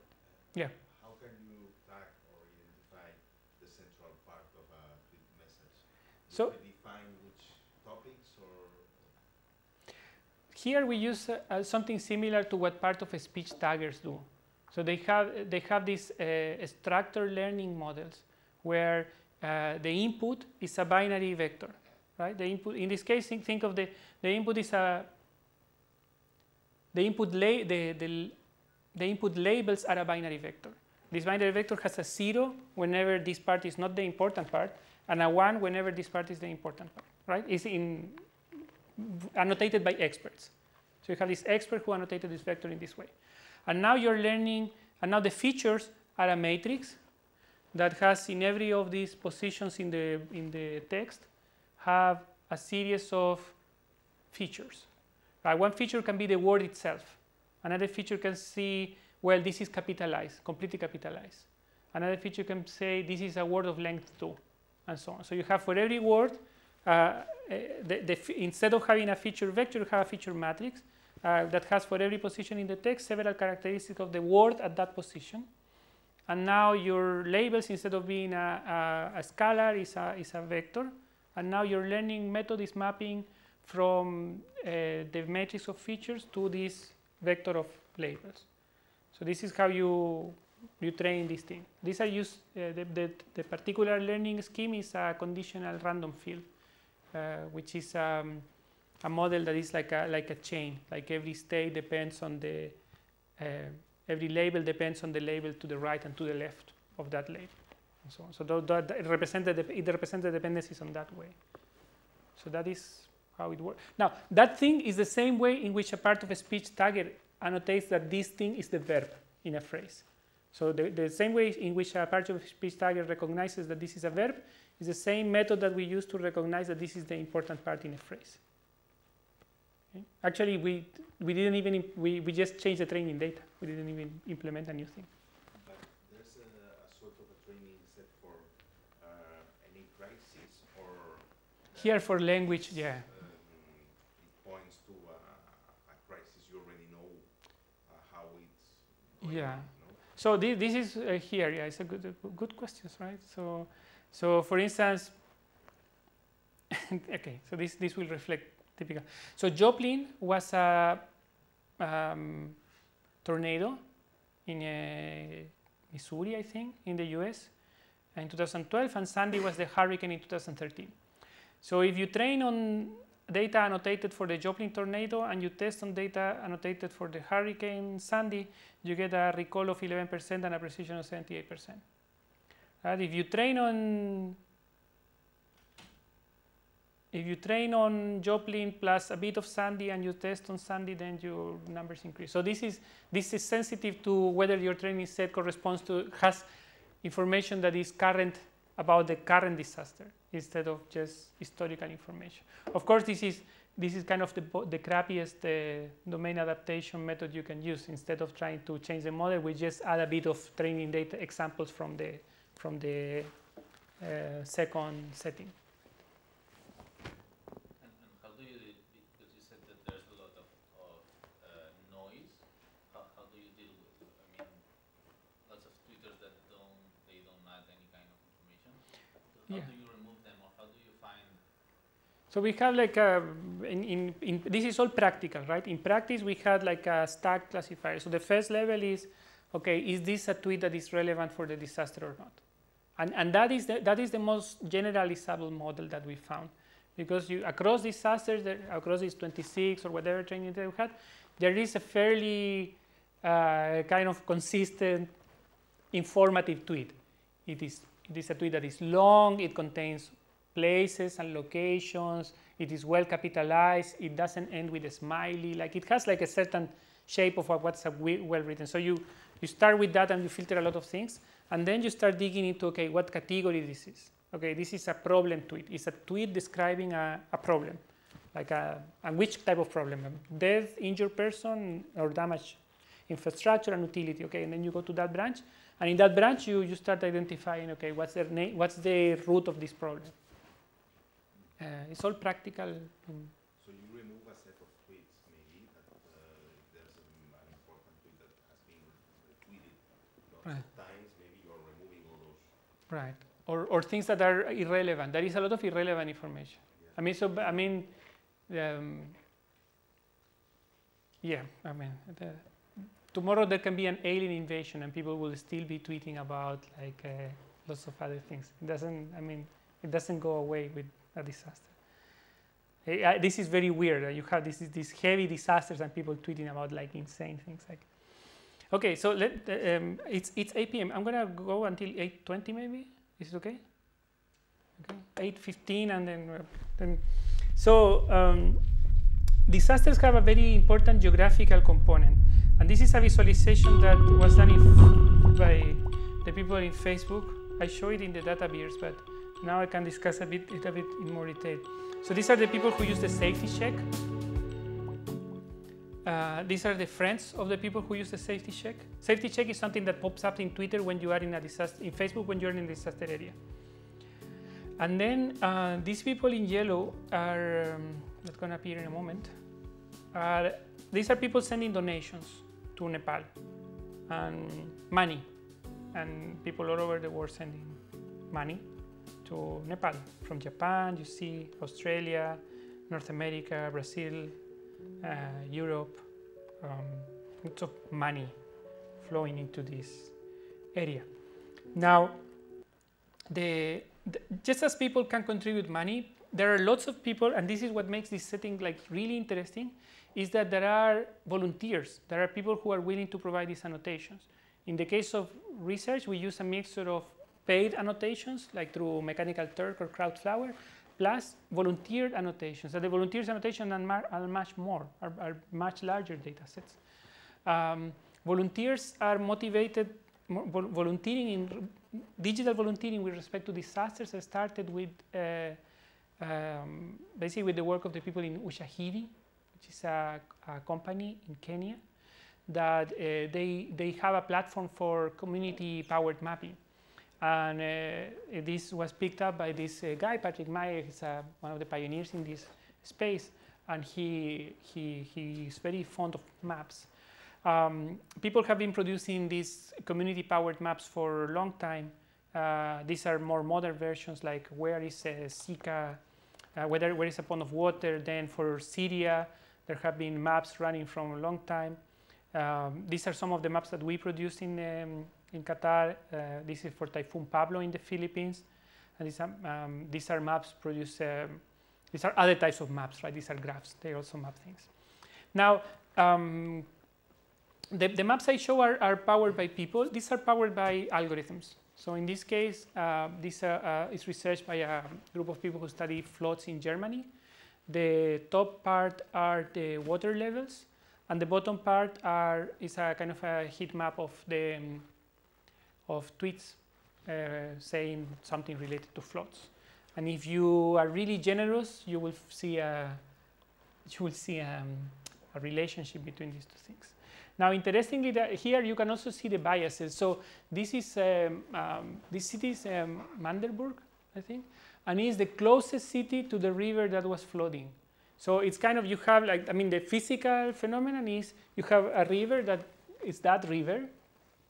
Yeah. How can you tag or identify the central part of a tweet message? Do So- define which topics or Here we use uh, uh, something similar to what part of speech taggers do. So they have, they have these uh, structured learning models where uh, the input is a binary vector, right? The input, in this case, think, think of the, the input is a, the input, la- the, the, the input labels are a binary vector. This binary vector has a zero whenever this part is not the important part, and a one whenever this part is the important part, right? It's in, annotated by experts. So you have this expert who annotated this vector in this way. And now you're learning, and now the features are a matrix that has in every of these positions in the, in the text have a series of features. Right? One feature can be the word itself. Another feature can see, well, this is capitalized, completely capitalized. Another feature can say this is a word of length two, and so on. So you have for every word, uh, uh, the, the instead of having a feature vector, you have a feature matrix uh, that has for every position in the text several characteristics of the word at that position. And now your labels, instead of being a, a, a scalar, is a, is a vector. And now your learning method is mapping from uh, the matrix of features to this vector of labels. So this is how you you train this thing. These are used. Uh, the, the, the particular learning scheme is a conditional random field, uh, which is um, a model that is like a like a chain. Like every state depends on the uh, every label depends on the label to the right and to the left of that label, and so on. So tho- that, it represents the, it represents the dependencies on that way. So that is how it works. Now that thing is the same way in which a part of a speech tagger annotates that this thing is the verb in a phrase. So the, the same way in which a part of speech tagger recognizes that this is a verb is the same method that we use to recognize that this is the important part in a phrase. Okay? Actually, we, we didn't even, we, we just changed the training data. We didn't even implement a new thing. But there's a, a sort of a training set for uh, any crisis or Here for language, yeah. um, it points to a, a crisis you already know uh, how it's going Yeah. So this, this is uh, here. Yeah, it's a good, uh, good questions, right? So, so for instance, okay. So this this will reflect typical. So Joplin was a um, tornado in uh, Missouri, I think, in the U.S. in 2012, and Sandy was the hurricane in 2013. So if you train on data annotated for the Joplin tornado and you test on data annotated for the hurricane Sandy, you get a recall of 11% and a precision of 78%. Right? If you train on if you train on Joplin plus a bit of Sandy and you test on Sandy, then your numbers increase. So this is this is sensitive to whether your training set corresponds to has information that is current about the current disaster instead of just historical information. Of course, this is this is kind of the, the crappiest uh, domain adaptation method you can use. Instead of trying to change the model, we just add a bit of training data examples from the from the uh, second setting. And, and how do you, because you said that there's a lot of, of uh, noise, how, how do you deal with, I mean, lots of tweeters that don't, they don't add any kind of information. So how Yeah. do you remove them or how do you find, So we have like a, in, in, in, this is all practical, right? In practice, we had like a stack classifier. So the first level is, okay, is this a tweet that is relevant for the disaster or not? And, and that, is the, that is the most generalizable model that we found. Because you, across disasters, there, across these 26 or whatever training that we had, there is a fairly uh, kind of consistent informative tweet. It is, it is a tweet that is long, it contains places and locations, it is well capitalized, it doesn't end with a smiley, like it has like a certain shape of a we- well written. So you, you start with that and you filter a lot of things, and then you start digging into, okay, what category this is. Okay, this is a problem tweet. It's a tweet describing a, a problem, like a, and which type of problem? Death, injured person, or damage infrastructure and utility. Okay, and then you go to that branch, and in that branch you, you start identifying, okay, what's the name, what's the root of this problem. Uh, it's all practical. mm. So you remove a set of tweets, maybe, that uh, there's um, an important tweet that has been retweeted lots Right. of times, maybe you're removing all those. Right. Or, or things that are irrelevant. There is a lot of irrelevant information. I mean, so, I mean, um, yeah, I mean, the, tomorrow there can be an alien invasion and people will still be tweeting about like uh, lots of other things. It doesn't, I mean, it doesn't go away with a disaster. This is very weird. You have this, these heavy disasters and people tweeting about like insane things like. Okay, so let, uh, um, it's, it's 8 p.m. I'm gonna go until 8:20 maybe. Is it okay? Okay, 8:15 and then uh, then. So um, disasters have a very important geographical component, and this is a visualization that was done by the people in Facebook. I show it in the database, but now I can discuss a bit it a bit in more detail. So these are the people who use the safety check. Uh, these are the friends of the people who use the safety check. Safety check is something that pops up in Twitter when you are in a disaster, in Facebook when you're in a disaster area. And then uh, these people in yellow are, um, that's going to appear in a moment, are, these are people sending donations to Nepal and money. And people all over the world sending money to Nepal. From Japan, you see Australia, North America, Brazil, uh, Europe, um, lots of money flowing into this area. Now, the, the- just as people can contribute money, there are lots of people, and this is what makes this setting like really interesting, is that there are volunteers. There are people who are willing to provide these annotations. In the case of research, we use a mixture of paid annotations, like through Mechanical Turk or Crowdflower, plus volunteered annotations. So the volunteers annotations are, much more, are, are much larger data sets. Um, volunteers are motivated, volunteering in digital volunteering with respect to disasters started with uh, um, basically with the work of the people in Ushahidi, which is a, a company in Kenya, that uh, they, they have a platform for community powered mapping. And uh, this was picked up by this uh, guy, Patrick Meier, he's uh, one of the pioneers in this space, and he, he, he is very fond of maps. Um, people have been producing these community powered maps for a long time. Uh, these are more modern versions like where is uh, Zika, uh, whether, where is a pond of water. Then for Syria, there have been maps running from a long time. Um, these are some of the maps that we produced in, um, in Qatar. Uh, this is for Typhoon Pablo in the Philippines. And these are, um, these are maps produced, um, these are other types of maps, right? These are graphs, they also map things. Now, um, the, the maps I show are, are powered by people. These are powered by algorithms. So in this case, uh, this uh, uh, is researched by a group of people who study floods in Germany. The top part are the water levels, and the bottom part are is a kind of a heat map of the um, of tweets uh, saying something related to floods. And if you are really generous, you will see a, you will see um, a relationship between these two things. Now, interestingly, here you can also see the biases. So this is um, um, this city is um, I think, and it's the closest city to the river that was flooding. So it's kind of you have like I mean the physical phenomenon is you have a river that is that river,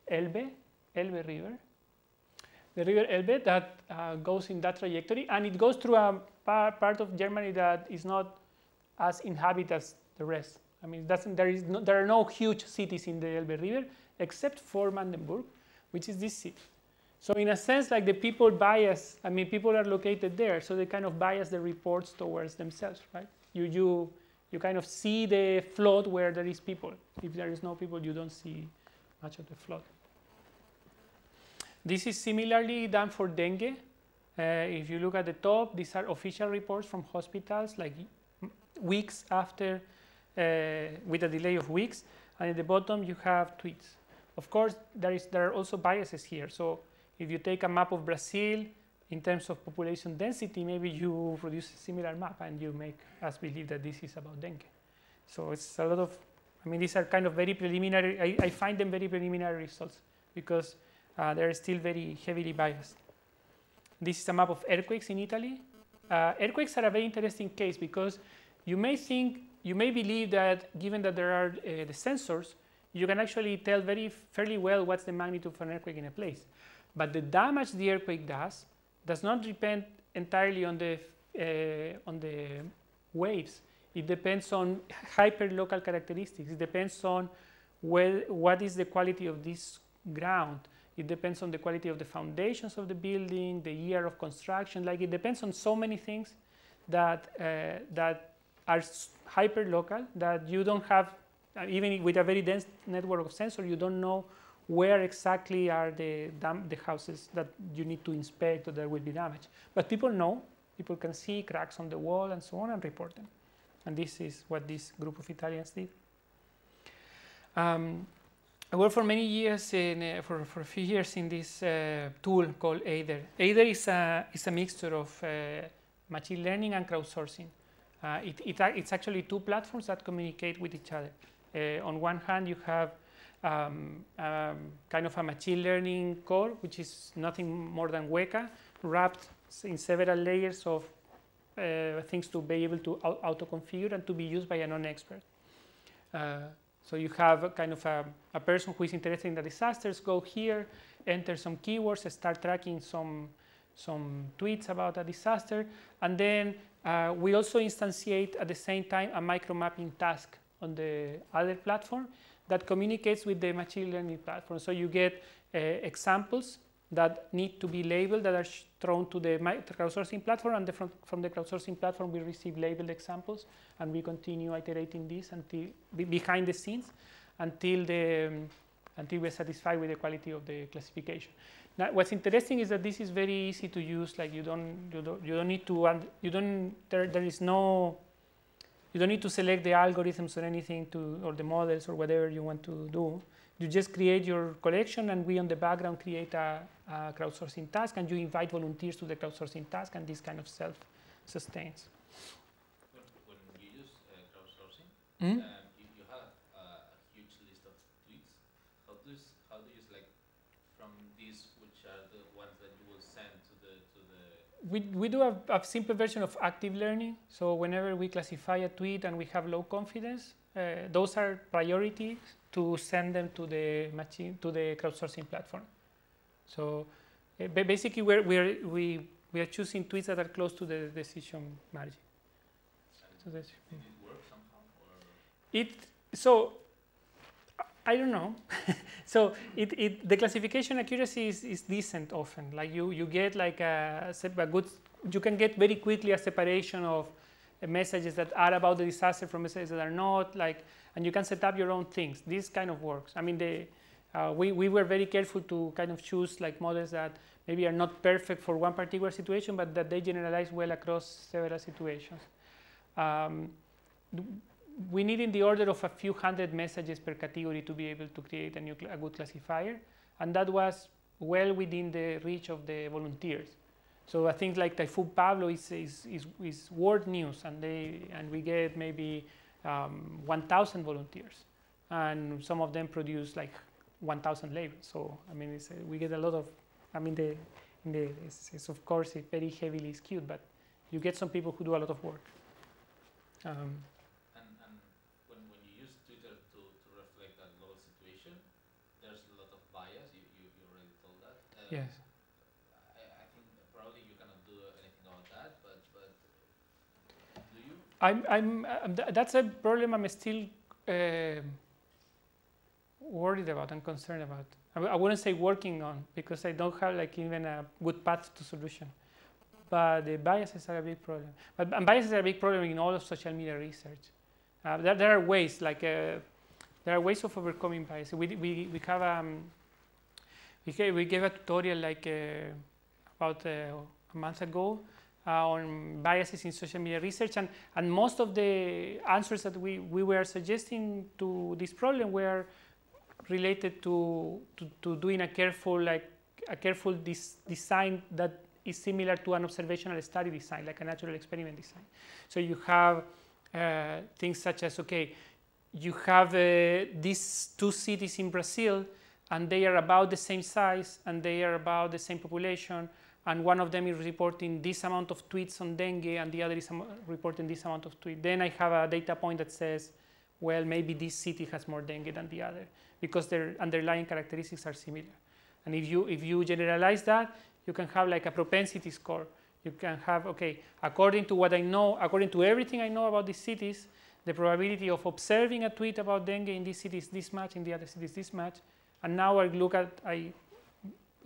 Elbe, Elbe River, the river Elbe that uh, goes in that trajectory, and it goes through a par part of Germany that is not as inhabited as the rest. I mean, there, is no, there are no huge cities in the Elbe River except for Magdeburg, which is this city. So in a sense, like the people bias, I mean, people are located there, so they kind of bias the reports towards themselves, right? You, you, you kind of see the flood where there is people. If there is no people, you don't see much of the flood. This is similarly done for dengue. Uh, if you look at the top, these are official reports from hospitals, like weeks after uh, with a delay of weeks. And at the bottom, you have tweets. Of course, there, is, there are also biases here. So if you take a map of Brazil in terms of population density, maybe you produce a similar map and you make us believe that this is about dengue. So it's a lot of, I mean, these are kind of very preliminary, I, I find them very preliminary results because uh, they're still very heavily biased. This is a map of earthquakes in Italy. Uh, earthquakes are a very interesting case because you may think you may believe that given that there are uh, the sensors, you can actually tell very fairly well what's the magnitude of an earthquake in a place. But the damage the earthquake does does not depend entirely on the, uh, on the waves. It depends on hyperlocal characteristics. It depends on well, what is the quality of this ground. It depends on the quality of the foundations of the building, the year of construction. Like it depends on so many things that, uh, that are hyper local that you don't have, uh, even with a very dense network of sensors, you don't know where exactly are the, the houses that you need to inspect or there will be damage. But people know, people can see cracks on the wall and so on and report them. And this is what this group of Italians did. Um, I worked for many years, in, uh, for, for a few years in this uh, tool called AIDR. AIDR is a, is a mixture of uh, machine learning and crowdsourcing. It, it, it's actually two platforms that communicate with each other. On one hand, you have um, um, kind of a machine learning core, which is nothing more than Weka, wrapped in several layers of uh, things to be able to auto-configure and to be used by a non-expert. Uh, so you have a kind of a, a, person who is interested in the disasters, go here, enter some keywords, start tracking some, some tweets about a disaster, and then uh, we also instantiate at the same time a micro-mapping task on the other platform that communicates with the machine learning platform. So you get uh, examples that need to be labeled that are thrown to the crowdsourcing platform and the from, from, the crowdsourcing platform we receive labeled examples and we continue iterating this until behind the scenes until the um, until we're satisfied with the quality of the classification. Now, what's interesting is that this is very easy to use. Like you don't, you don't, you don't need to, you don't, there, there is no, you don't need to select the algorithms or anything to, or the models or whatever you want to do. You just create your collection and we on the background create a, a crowdsourcing task and you invite volunteers to the crowdsourcing task and this kind of self-sustains. When, when, you use uh, crowdsourcing, mm -hmm. uh, we, we do a, a, simple version of active learning. So whenever we classify a tweet and we have low confidence, uh, those are priorities to send them to the machine to the crowdsourcing platform. So uh, basically, we're, we're, we we are choosing tweets that are close to the decision margin. So did it work somehow? It so I don't know. so it, it, the classification accuracy is, is decent often. Like you, you get like a, a good, you can get very quickly a separation of uh, messages that are about the disaster from messages that are not. Like, and you can set up your own things. This kind of works. I mean, the, uh, we, we were very careful to kind of choose like models that maybe are not perfect for one particular situation, but that they generalize well across several situations. Um, we need in the order of a few hundred messages per category to be able to create a, new a good classifier. And that was well within the reach of the volunteers. So I think like Typhoon Pablo is, is, is, is world news, and, they, and we get maybe um, 1,000 volunteers. And some of them produce like 1,000 labels. So I mean, uh, we get a lot of, I mean, the, the it's, it's, of course it's very heavily skewed, but you get some people who do a lot of work. Um, And, and when, when you use Twitter to, to reflect that global situation, there's a lot of bias. You, you, you already told that. Uh, yes. I, I think probably you cannot do anything about that, but, but do you? I'm, I'm, uh, th- that's a problem I'm still uh, worried about and concerned about. I wouldn't say working on because I don't have like even a good path to solution. But the biases are a big problem. But and biases are a big problem in all of social media research. Uh, there, there are ways like uh, there are ways of overcoming bias. We, we, we have um, we, gave, we gave a tutorial like uh, about uh, a month ago uh, on biases in social media research, and, and most of the answers that we, we were suggesting to this problem were related to, to, to doing a careful like a careful design that is similar to an observational study design, like a natural experiment design. So you have uh, things such as okay, you have uh, these two cities in Brazil, and they are about the same size, and they are about the same population, and one of them is reporting this amount of tweets on dengue, and the other is reporting this amount of tweets. Then I have a data point that says, well, maybe this city has more dengue than the other because their underlying characteristics are similar. And if you if you generalize that, you can have like a propensity score. You can have okay, according to what I know, according to everything I know about these cities, the probability of observing a tweet about dengue in this city is this much, in the other cities this much. And now I look at I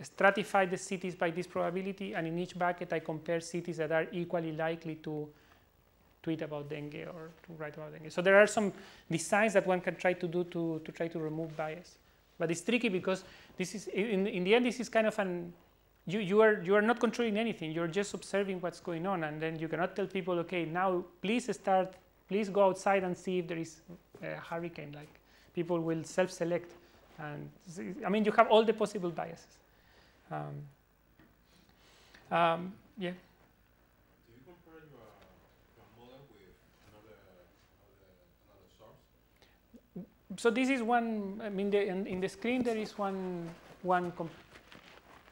stratify the cities by this probability, and in each bucket I compare cities that are equally likely to tweet about dengue or to write about dengue. So there are some designs that one can try to do to, to try to remove bias. But it's tricky because this is in, in the end this is kind of an you, you are you are not controlling anything. You're just observing what's going on, and then you cannot tell people, okay, now please start, please go outside and see if there is a hurricane. Like people will self-select, and I mean you have all the possible biases. Um, um, yeah. Do you compare your, your model with another, another, another source? So this is one. I mean, the, in, in the screen there is one one.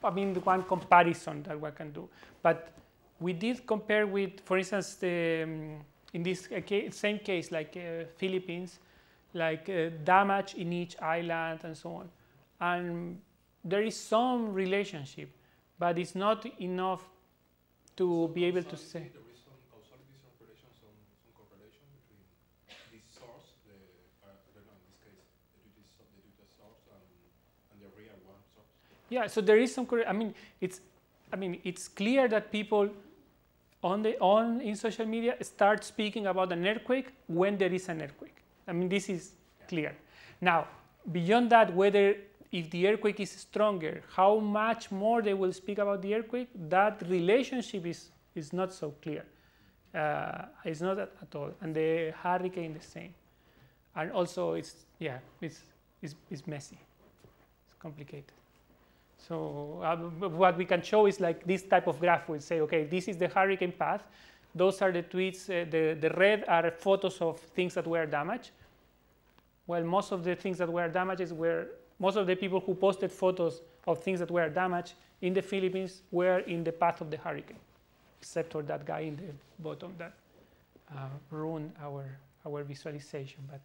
I mean, one comparison that one can do. But we did compare with, for instance, the, um, in this same case, like uh, Philippines, like uh, damage in each island and so on. And there is some relationship, but it's not enough to be able to say. There is some causality, some relation, some, some correlation between this source, the, uh, I don't know, in this case, the Twitter, so- the Twitter source and, and the real one source. Yeah, so there is some. I mean, it's. I mean, it's clear that people on the on in social media start speaking about an earthquake when there is an earthquake. I mean, this is clear. Now, beyond that, whether if the earthquake is stronger, how much more they will speak about the earthquake, that relationship is is not so clear. Uh, it's not at, at all. And the hurricane the same. And also, it's yeah, it's it's, it's messy. It's complicated. So uh, what we can show is like this type of graph. We'll say, okay, this is the hurricane path. Those are the tweets. Uh, the, the red are photos of things that were damaged. Well, most of the things that were damaged were, most of the people who posted photos of things that were damaged in the Philippines were in the path of the hurricane, except for that guy in the bottom that uh, ruined our, our visualization. But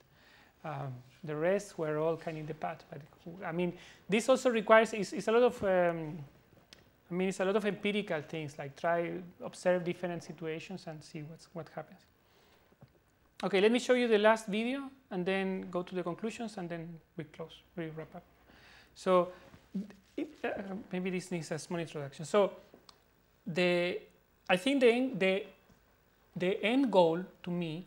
um, the rest were all kind of in the path. But I mean, this also requires is, is a lot of um, I mean, it's a lot of empirical things like try observe different situations and see what's what happens. Okay, let me show you the last video and then go to the conclusions and then we close, we wrap up. So it, uh, maybe this needs a small introduction. So the I think the the the end goal to me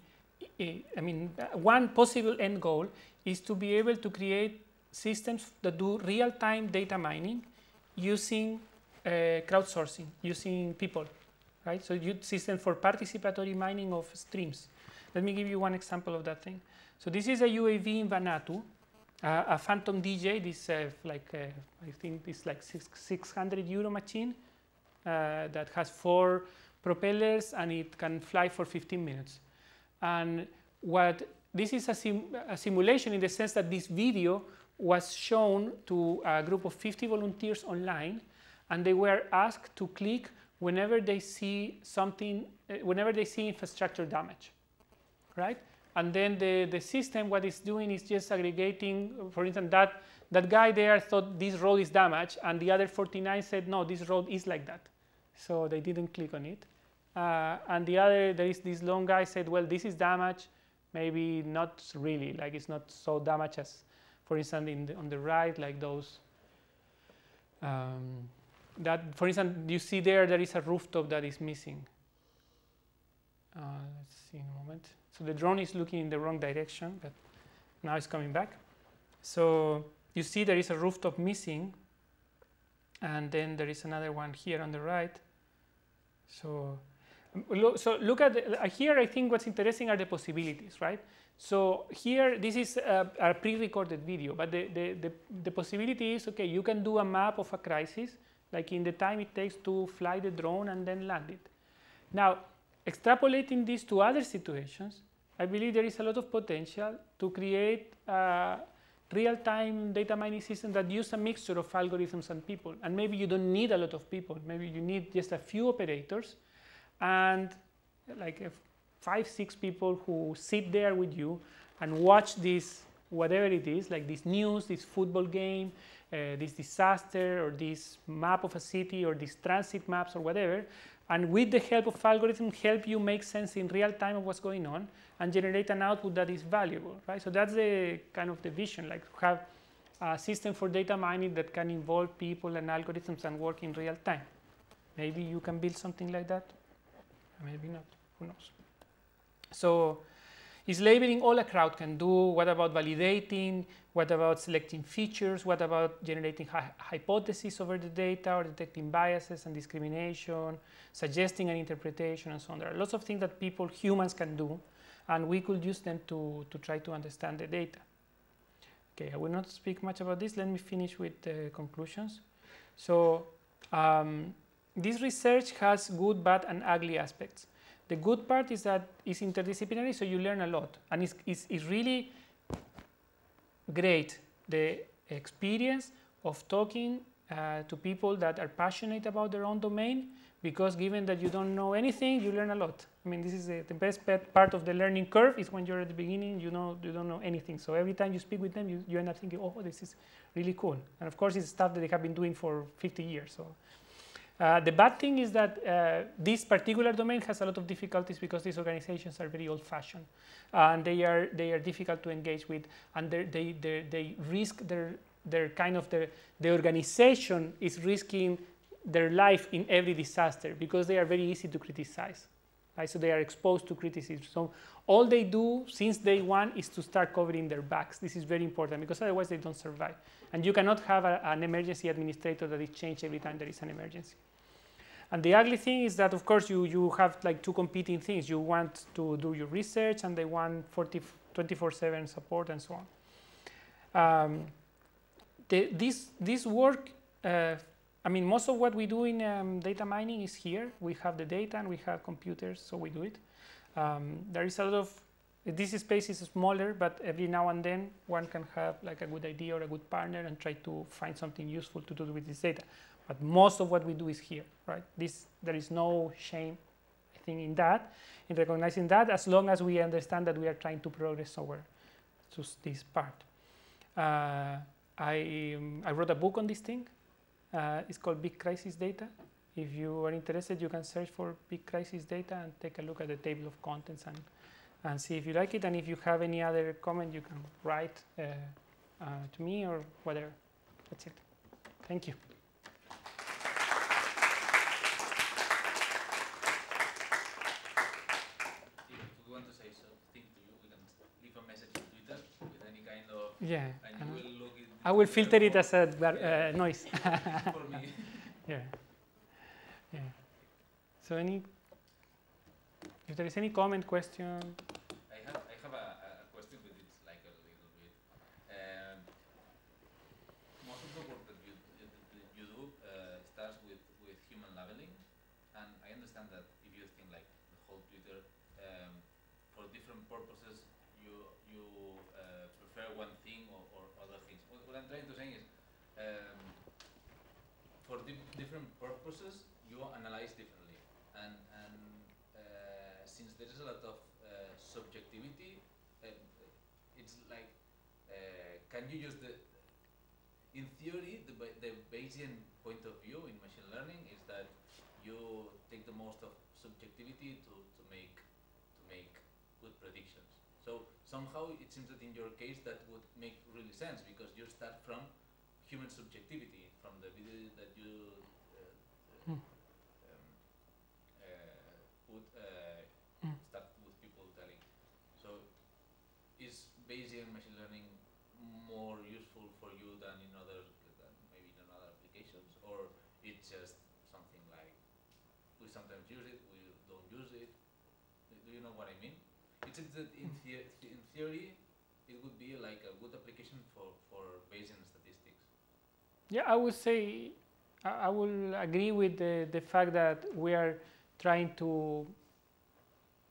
I mean, one possible end goal is to be able to create systems that do real-time data mining using uh, crowdsourcing, using people, right? So you system for participatory mining of streams. Let me give you one example of that thing. So this is a UAV in Vanuatu, uh, a Phantom DJ, this uh, like uh, I think it's like six, 600 euro machine uh, that has four propellers and it can fly for 15 minutes. And what this is a, sim a simulation in the sense that this video was shown to a group of 50 volunteers online, and they were asked to click whenever they see something, uh, whenever they see infrastructure damage, right? And then the, the system, what it's doing is just aggregating, for instance, that, that guy there thought this road is damaged, and the other 49 said, no, this road is like that. So they didn't click on it. Uh, and the other, there is this long guy said, well, this is damage. maybe not really, like it's not so damaged as, for instance, the, on the right, like those. Um, that, for instance, you see there, there is a rooftop that is missing. Uh, let's see in a moment. So the drone is looking in the wrong direction, but now it's coming back. So you see there is a rooftop missing, and then there is another one here on the right. So, um, lo so look at the, uh, here. I think what's interesting are the possibilities, right? So here, this is a, a pre-recorded video, but the, the, the, the possibility is, okay, you can do a map of a crisis, like in the time it takes to fly the drone and then land it. Now, extrapolating this to other situations, I believe there is a lot of potential to create real-time data mining system that use a mixture of algorithms and people. And maybe you don't need a lot of people. Maybe you need just a few operators and like five, six people who sit there with you and watch this, whatever it is, like this news, this football game, uh, this disaster, or this map of a city, or these transit maps, or whatever, and with the help of algorithms, help you make sense in real time of what's going on and generate an output that is valuable, right? So that's the kind of the vision, like have a system for data mining that can involve people and algorithms and work in real time. Maybe you can build something like that, maybe not, who knows. So is labeling all a crowd can do? What about validating? What about selecting features? What about generating hypotheses over the data or detecting biases and discrimination, suggesting an interpretation and so on? There are lots of things that people, humans can do, and we could use them to, to try to understand the data. Okay, I will not speak much about this. Let me finish with the conclusions. So um, this research has good, bad, and ugly aspects. The good part is that it's interdisciplinary, so you learn a lot. And it's, it's, it's really great, the experience of talking uh, to people that are passionate about their own domain, because given that you don't know anything, you learn a lot. I mean, this is the, the best part of the learning curve is when you're at the beginning, you know, you don't know anything. So every time you speak with them, you, you end up thinking, oh, this is really cool. And of course, it's stuff that they have been doing for 50 years. So uh, the bad thing is that uh, this particular domain has a lot of difficulties because these organizations are very old-fashioned uh, and they are they are difficult to engage with and they they they risk their their kind of their the organization is risking their life in every disaster because they are very easy to criticize. Right? So they are exposed to criticism. So all they do since day one is to start covering their backs. This is very important because otherwise they don't survive. And you cannot have a, an emergency administrator that is changed every time there is an emergency. And the ugly thing is that, of course, you, you have like two competing things. You want to do your research, and they want 24-7 support and so on. Um, the, this, this work, uh, I mean, most of what we do in um, data mining is here. We have the data and we have computers, so we do it. Um, there is a lot of, this space is smaller, but every now and then one can have like a good idea or a good partner and try to find something useful to do with this data. But most of what we do is here, right? This, there is no shame, I think, in that, in recognizing that, as long as we understand that we are trying to progress somewhere to this part. Uh, I, um, I wrote a book on this thing. Uh, it's called Big Crisis Data. If you are interested, you can search for Big Crisis Data and take a look at the table of contents and, and see if you like it. And if you have any other comment, you can write uh, uh to me or whatever. That's it. Thank you. Yeah. And you will log it. I will filter it as a uh, noise. for me. yeah. Yeah. So any, if there is any comment, question. I have, I have a, a question, but it's like a little bit. Um, I'm trying to say is, um, for di different purposes, you analyze differently, and and uh, since there is a lot of uh, subjectivity, uh, it's like, uh, can you use the in theory, the, the Bayesian point of view in machine learning is that you take the most of subjectivity to, make good predictions. So somehow it seems that in your case that would make really sense because you start from human subjectivity from the video that you uh, uh, Hmm. um, uh, put uh, Hmm. start with people telling. So is Bayesian machine learning more useful for you than in other than maybe in other applications, or it's just something like we sometimes use it, we don't use it. Do you know what I mean? It seems that in, the, in theory, it would be like a good application for, for Bayesian statistics. Yeah, I would say I, I will agree with the, the fact that we are trying to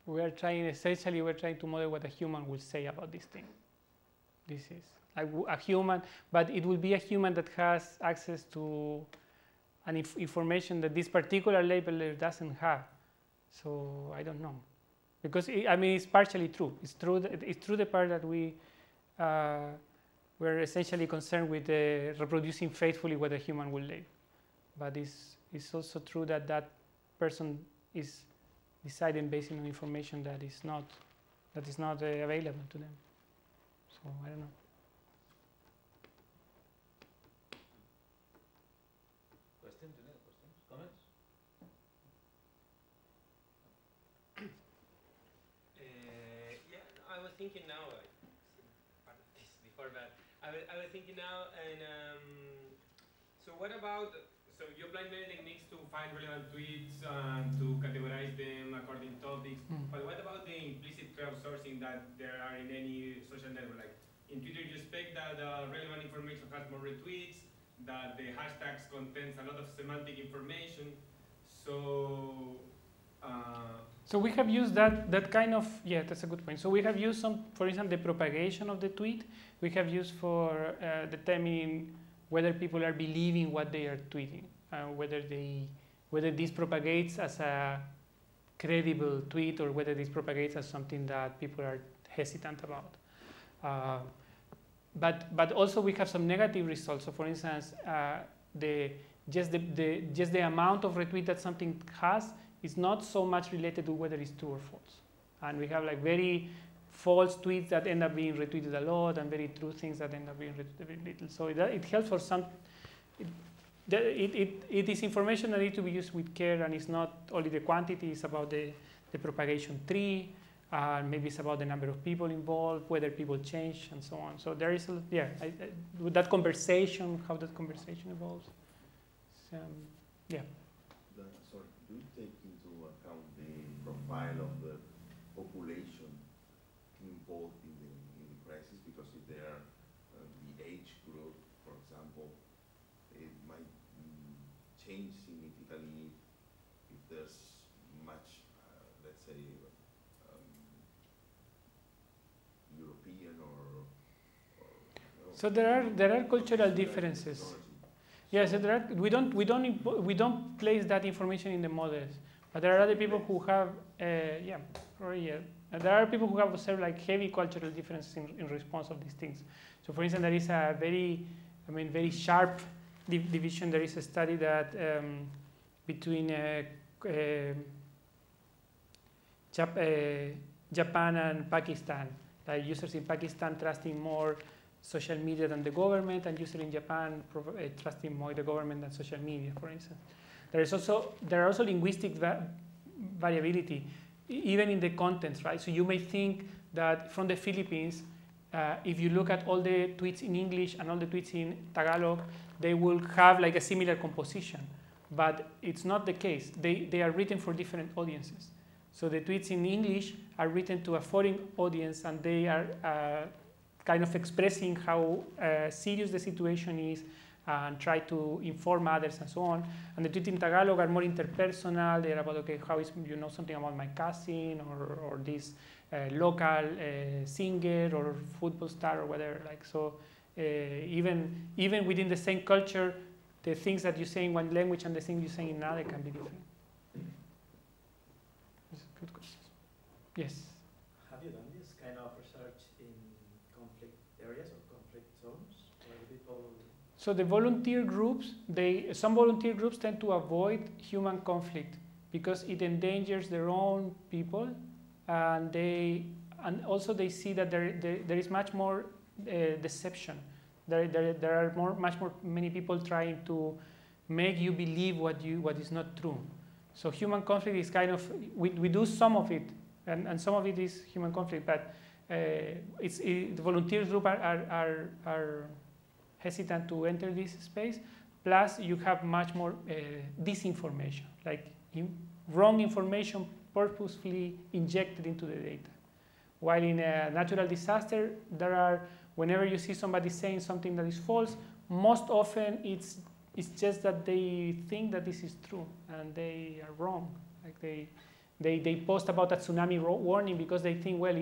we are trying essentially we're trying to model what a human will say about this thing. This is like a human, but it will be a human that has access to an inf- information that this particular labeler doesn't have. So I don't know, because i I mean it's partially true. It's true. That, it's true the part that we. Uh, we're essentially concerned with uh, reproducing faithfully what a human will live. But it's, it's also true that that person is deciding based on information that is not, that is not uh, available to them. So I don't know. Questions? Any other questions? Comments? Uh, yeah, I was thinking now. I part of this before, but I was, I was thinking now, and um, so what about? So you apply many techniques to find relevant tweets and to categorize them according to topics. Mm. But what about the implicit crowdsourcing that there are in any social network? Like in Twitter, you expect that the relevant information has more retweets, that the hashtags contains a lot of semantic information. So. Uh, So we have used that, that kind of, yeah, that's a good point. So we have used some, for instance, the propagation of the tweet, we have used for uh, determining whether people are believing what they are tweeting, uh, whether, they, whether this propagates as a credible tweet or whether this propagates as something that people are hesitant about. Uh, but, but also we have some negative results. So for instance, uh, the, just, the, the, just the amount of retweet that something has is not so much related to whether it's true or false. And we have like very false tweets that end up being retweeted a lot and very true things that end up being retweeted very little. So it, it helps for some, it, it, it, it is information that needs to be used with care and it's not only the quantity, it's about the, the propagation tree, uh, maybe it's about the number of people involved, whether people change and so on. So there is, a, yeah, I, I, that conversation, how that conversation evolves. Um, yeah. The, sorry, do you take into account the profile of the population involved in the, in the crisis? Because if they are uh, the age group, for example, it might mm, change significantly if there's much, uh, let's say, um, European or, or you know, So there are there are cultural differences. Yes, so we don't we don't we don't place that information in the models, but there are other people who have uh, yeah, probably, yeah. And there are people who have observed like heavy cultural differences in, in response of these things. So for instance, there is a very I mean very sharp div- division. There is a study that um, between uh, uh, Jap- Japan and Pakistan, like users in Pakistan trusting more social media than the government, and users in Japan uh, trusting more the government than social media, for instance. There is also there are also linguistic va- variability, even in the contents, right? So you may think that from the Philippines, uh, if you look at all the tweets in English and all the tweets in Tagalog, they will have like a similar composition, but it's not the case. They they are written for different audiences. So the tweets in English are written to a foreign audience, and they are uh, kind of expressing how uh, serious the situation is and try to inform others and so on. And the tweets in Tagalog are more interpersonal. They're about, okay, how is, you know, something about my cousin or, or this uh, local uh, singer or football star or whatever. Like, so Uh, even even within the same culture, the things that you say in one language and the things you say in another can be different. Yes. Have you done this kind of research in conflict areas or conflict zones where the people So the volunteer groups, they some volunteer groups tend to avoid human conflict because it endangers their own people, and they and also they see that there there, there is much more uh, deception. There, there, there are more, much more many people trying to make you believe what you what is not true. So human conflict is kind of we, we do some of it, and, and some of it is human conflict, but uh, it's it, the volunteer group are, are, are, are hesitant to enter this space. Plus, you have much more uh, disinformation, like in wrong information purposefully injected into the data. While in a natural disaster, there are, whenever you see somebody saying something that is false, most often it's, it's just that they think that this is true and they are wrong. Like they, they, they post about a tsunami warning because they think, well,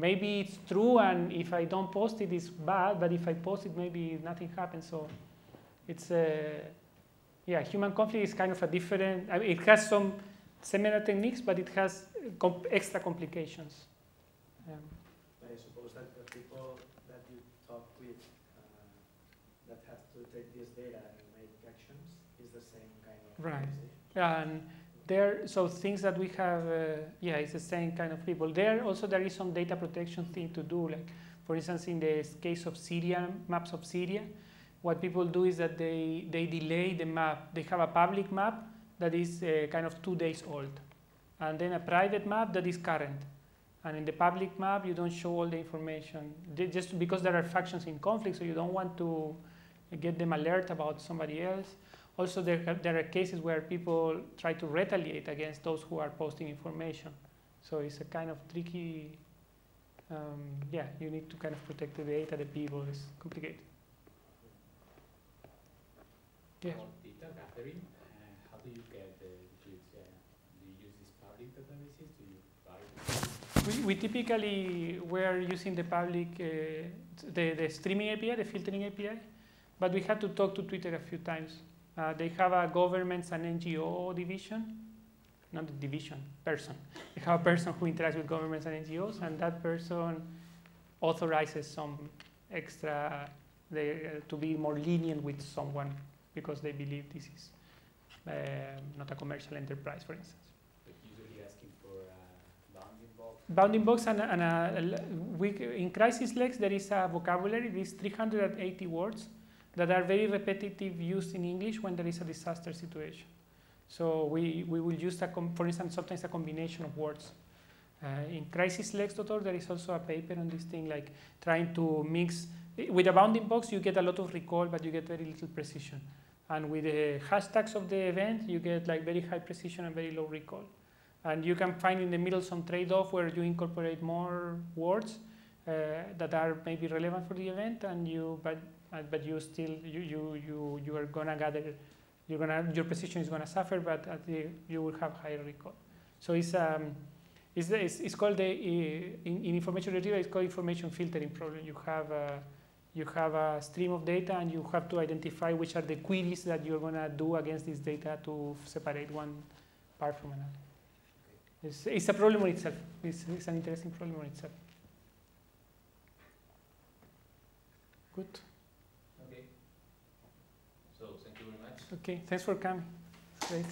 maybe it's true and if I don't post it, it's bad, but if I post it, maybe nothing happens. So it's a, yeah, human conflict is kind of a different, I mean, it has some similar techniques, but it has comp extra complications. Um, I suppose that the people that you talk with uh, that have to take this data and make actions is the same kind of Right. and there, so things that we have, uh, yeah, it's the same kind of people. There also there is some data protection thing to do. Like, for instance, in the case of Syria, maps of Syria, what people do is that they, they delay the map. They have a public map that is uh, kind of two days old, and then a private map that is current. And in the public map, you don't show all the information, They- just because there are factions in conflict, so you don't want to get them alert about somebody else. Also, there, are- there are cases where people try to retaliate against those who are posting information. So it's a kind of tricky, um, yeah, you need to kind of protect the data, the people, it's complicated. Yes. Data gathering, uh, how do you get the tweets? Do you use these public databases? Do you buy? We, we typically were using the public, uh, the, the streaming API, the filtering API, but we had to talk to Twitter a few times. Uh, they have a governments and NGO division, not a division, person. They have a person who interacts with governments and NGOs, and that person authorizes some extra, they, uh, to be more lenient with someone because they believe this is um not a commercial enterprise, for instance. Like usually asking for a bounding box. Bounding box and, a- and a, a l- we, in CrisisLex there is a vocabulary, these 380 words that are very repetitive used in English when there is a disaster situation. So we, we will use, for instance, sometimes a combination of words. Uh, in crisislex.org there is also a paper on this thing, like trying to mix, with a bounding box you get a lot of recall but you get very little precision. And with the hashtags of the event you get like very high precision and very low recall. And you can find in the middle some trade-off where you incorporate more words uh, that are maybe relevant for the event, and you but but you still you you you you are gonna gather you're gonna your precision is gonna suffer, but at the, you will have higher recall. So it's um it's, it's, it's called the in, in information retrieval it's called information filtering problem. You have a, you have a stream of data and you have to identify which are the queries that you're gonna do against this data to separate one part from another. It's, it's a problem in itself. It's, it's an interesting problem in itself. Good. Okay. So thank you very much. Okay. Thanks for coming. Great.